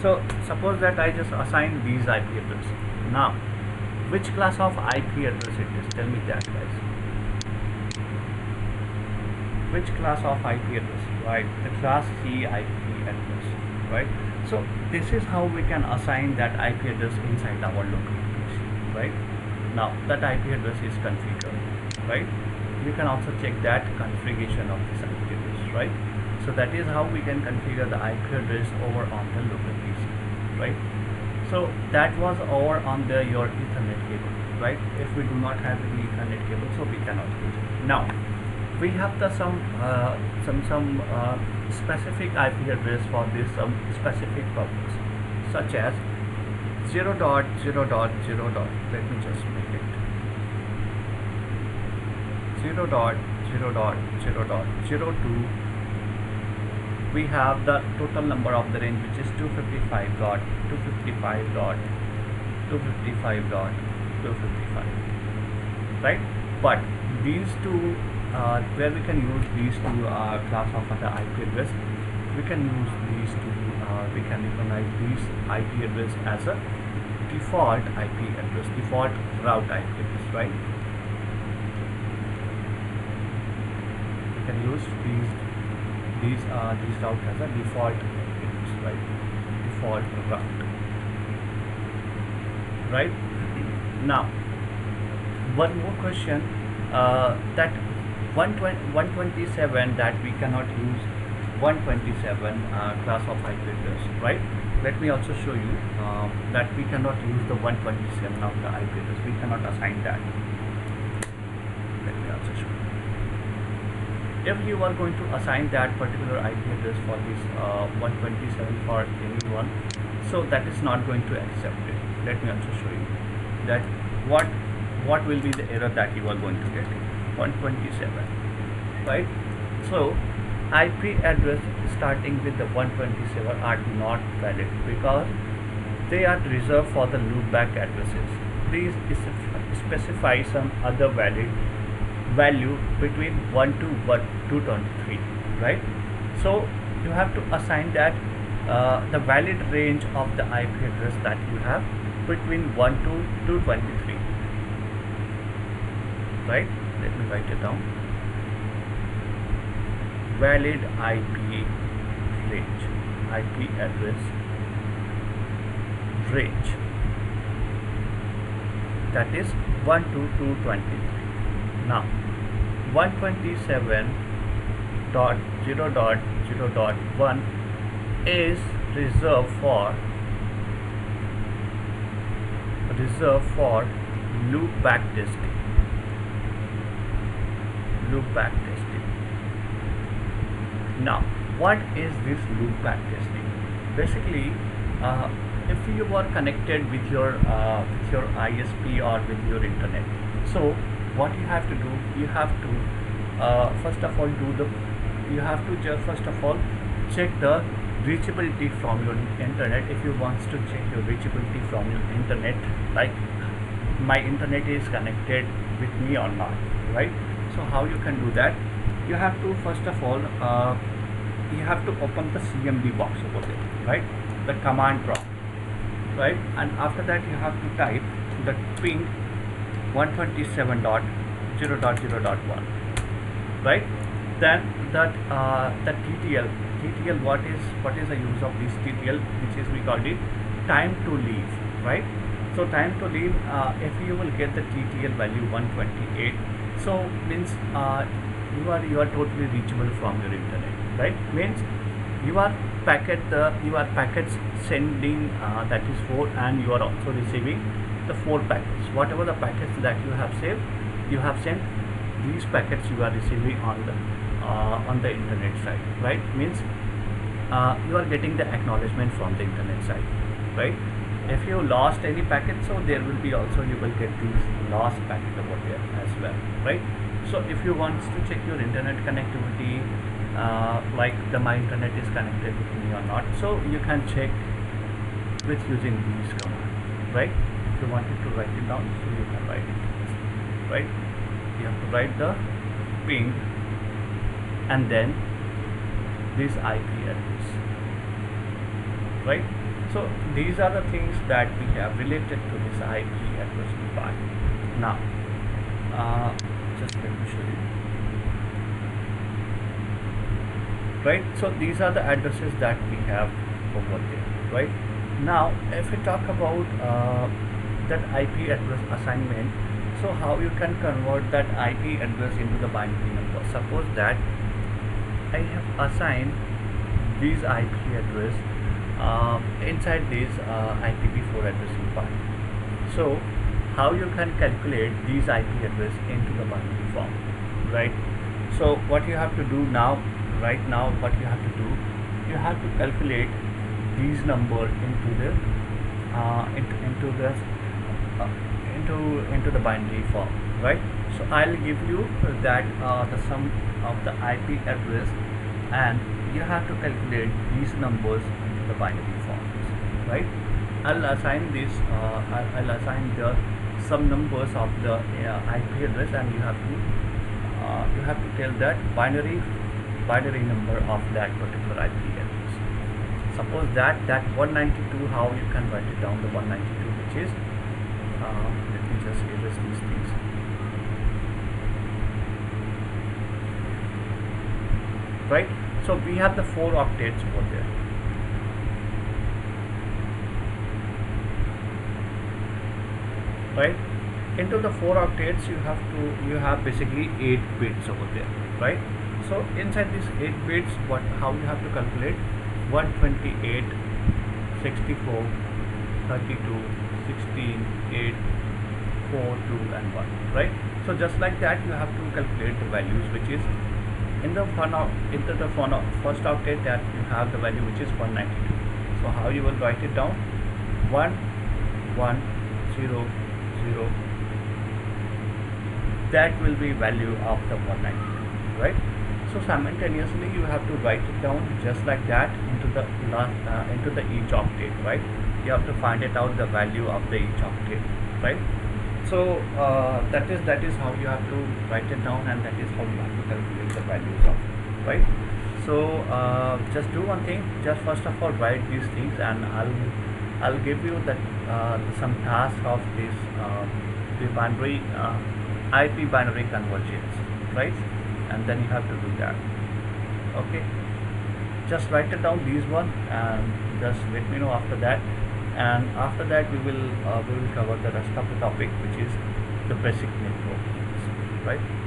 So suppose that I just assign these IP address now which class of IP address it is? Tell me that guys. Which class of IP address? Right the class C IP address right? So this is how we can assign that IP address inside our local PC right? Now that IP address is configured right? You can also check that configuration of this IP address right? So that is how we can configure the IP address over on the local PC right so that was over on the your ethernet cable right? If we do not have any ethernet cable so we cannot use it. Now we have the some uh, some some uh, specific IP address for this some specific purpose such as 0 dot 0 dot 0 dot. Let me just make it. 0 dot 0 dot 0 dot 0 2 we have the total number of the range which is 255 dot 255 dot 255 dot 255 right? But these two uh, where we can use these two uh, class of the IP address we can use these two uh, we can recognize these IP address as a default IP address default route IP address right? We can use these these are these out as a default right? Default route right? Now one more question uh, that 127 that we cannot use 127 uh, class of address right? Let me also show you uh, that we cannot use the 127 of the address we cannot assign that. Let me also show you if you are going to assign that particular IP address for this uh, 127 for anyone so that is not going to accept it. Let me also show you that what what will be the error that you are going to get. 127 right? So IP address starting with the 127 are not valid because they are reserved for the loopback addresses. Please specify some other valid value between 1 to 1 223 right? So you have to assign that uh, the valid range of the IP address that you have between 1 to 223 right? Let me write it down. Valid IP range IP address range. That is 1 to 223 now 127 dot 0 dot 0 dot 1 is reserved for reserved for loop back testing loop testing now what is this loop back testing basically uh, if you are connected with your uh, with your ISP or with your internet so what you have to do you have to uh, first of all do the you have to just first of all check the reachability from your internet. If you want to check your reachability from your internet like my internet is connected with me or not right? So how you can do that? You have to first of all uh, you have to open the CMD box over there right? The command prompt right? And after that you have to type the ping 127.0.0.1 right? Then that uh, the TTL TTL what is what is the use of this TTL which is we called it time to leave right? So time to leave uh, if you will get the TTL value 128 so means uh, you are you are totally reachable from your internet right? Means you are packet the you are packets sending uh, that is 4 and you are also receiving the 4 packets. Whatever the packets that you have saved you have sent these packets you are receiving on the uh, on the internet side right? Means uh, you are getting the acknowledgement from the internet side right? If you lost any packet so there will be also you will get these lost packet over there as well right? So if you want to check your internet connectivity uh, like the my internet is connected with me or not so you can check with using these commands right you wanted to write it down so you can write it. Right? You have to write the ping and then this IP address. Right? So these are the things that we have related to this IP address part. Now uh, just let me show you. Right? So these are the addresses that we have over there. Right? Now if we talk about uh, that IP address assignment. So how you can convert that IP address into the binary number? Suppose that I have assigned these IP address uh, inside this uh, IPv4 addressing file so how you can calculate these IP address into the binary form right? So what you have to do now right now what you have to do you have to calculate these number into the uh, into into the into into the binary form right? So I'll give you that uh, the sum of the IP address and you have to calculate these numbers into the binary forms right? I'll assign this uh, I'll, assign the some numbers of the uh, IP address and you have to uh, you have to tell that binary binary number of that particular IP address. Suppose that that 192 how you can write it down the 192 which is just erase these things right? So we have the four octets over there. Right? Into the four octets you have to you have basically eight bits over there. Right? So inside these eight bits what how you have to calculate? 128 64 32 16 8 4 2 and 1 right? So just like that you have to calculate the values which is in the into the of first octet that you have the value which is 192 so how you will write it down? 1 1 0 0 that will be value of the 192 right? So simultaneously you have to write it down just like that into the last uh, into the each octet right? You have to find it out the value of the each octet right so uh, that is that is how you have to write it down and that is how you have to calculate the values of right? So uh, just do one thing. Just first of all write these things and I'll I'll give you that uh, some task of this uh, the binary uh, IP binary convergence right? And then you have to do that okay? Just write it down these one and just let me know after that and after that we will uh, we will cover the rest of the topic which is the basic network right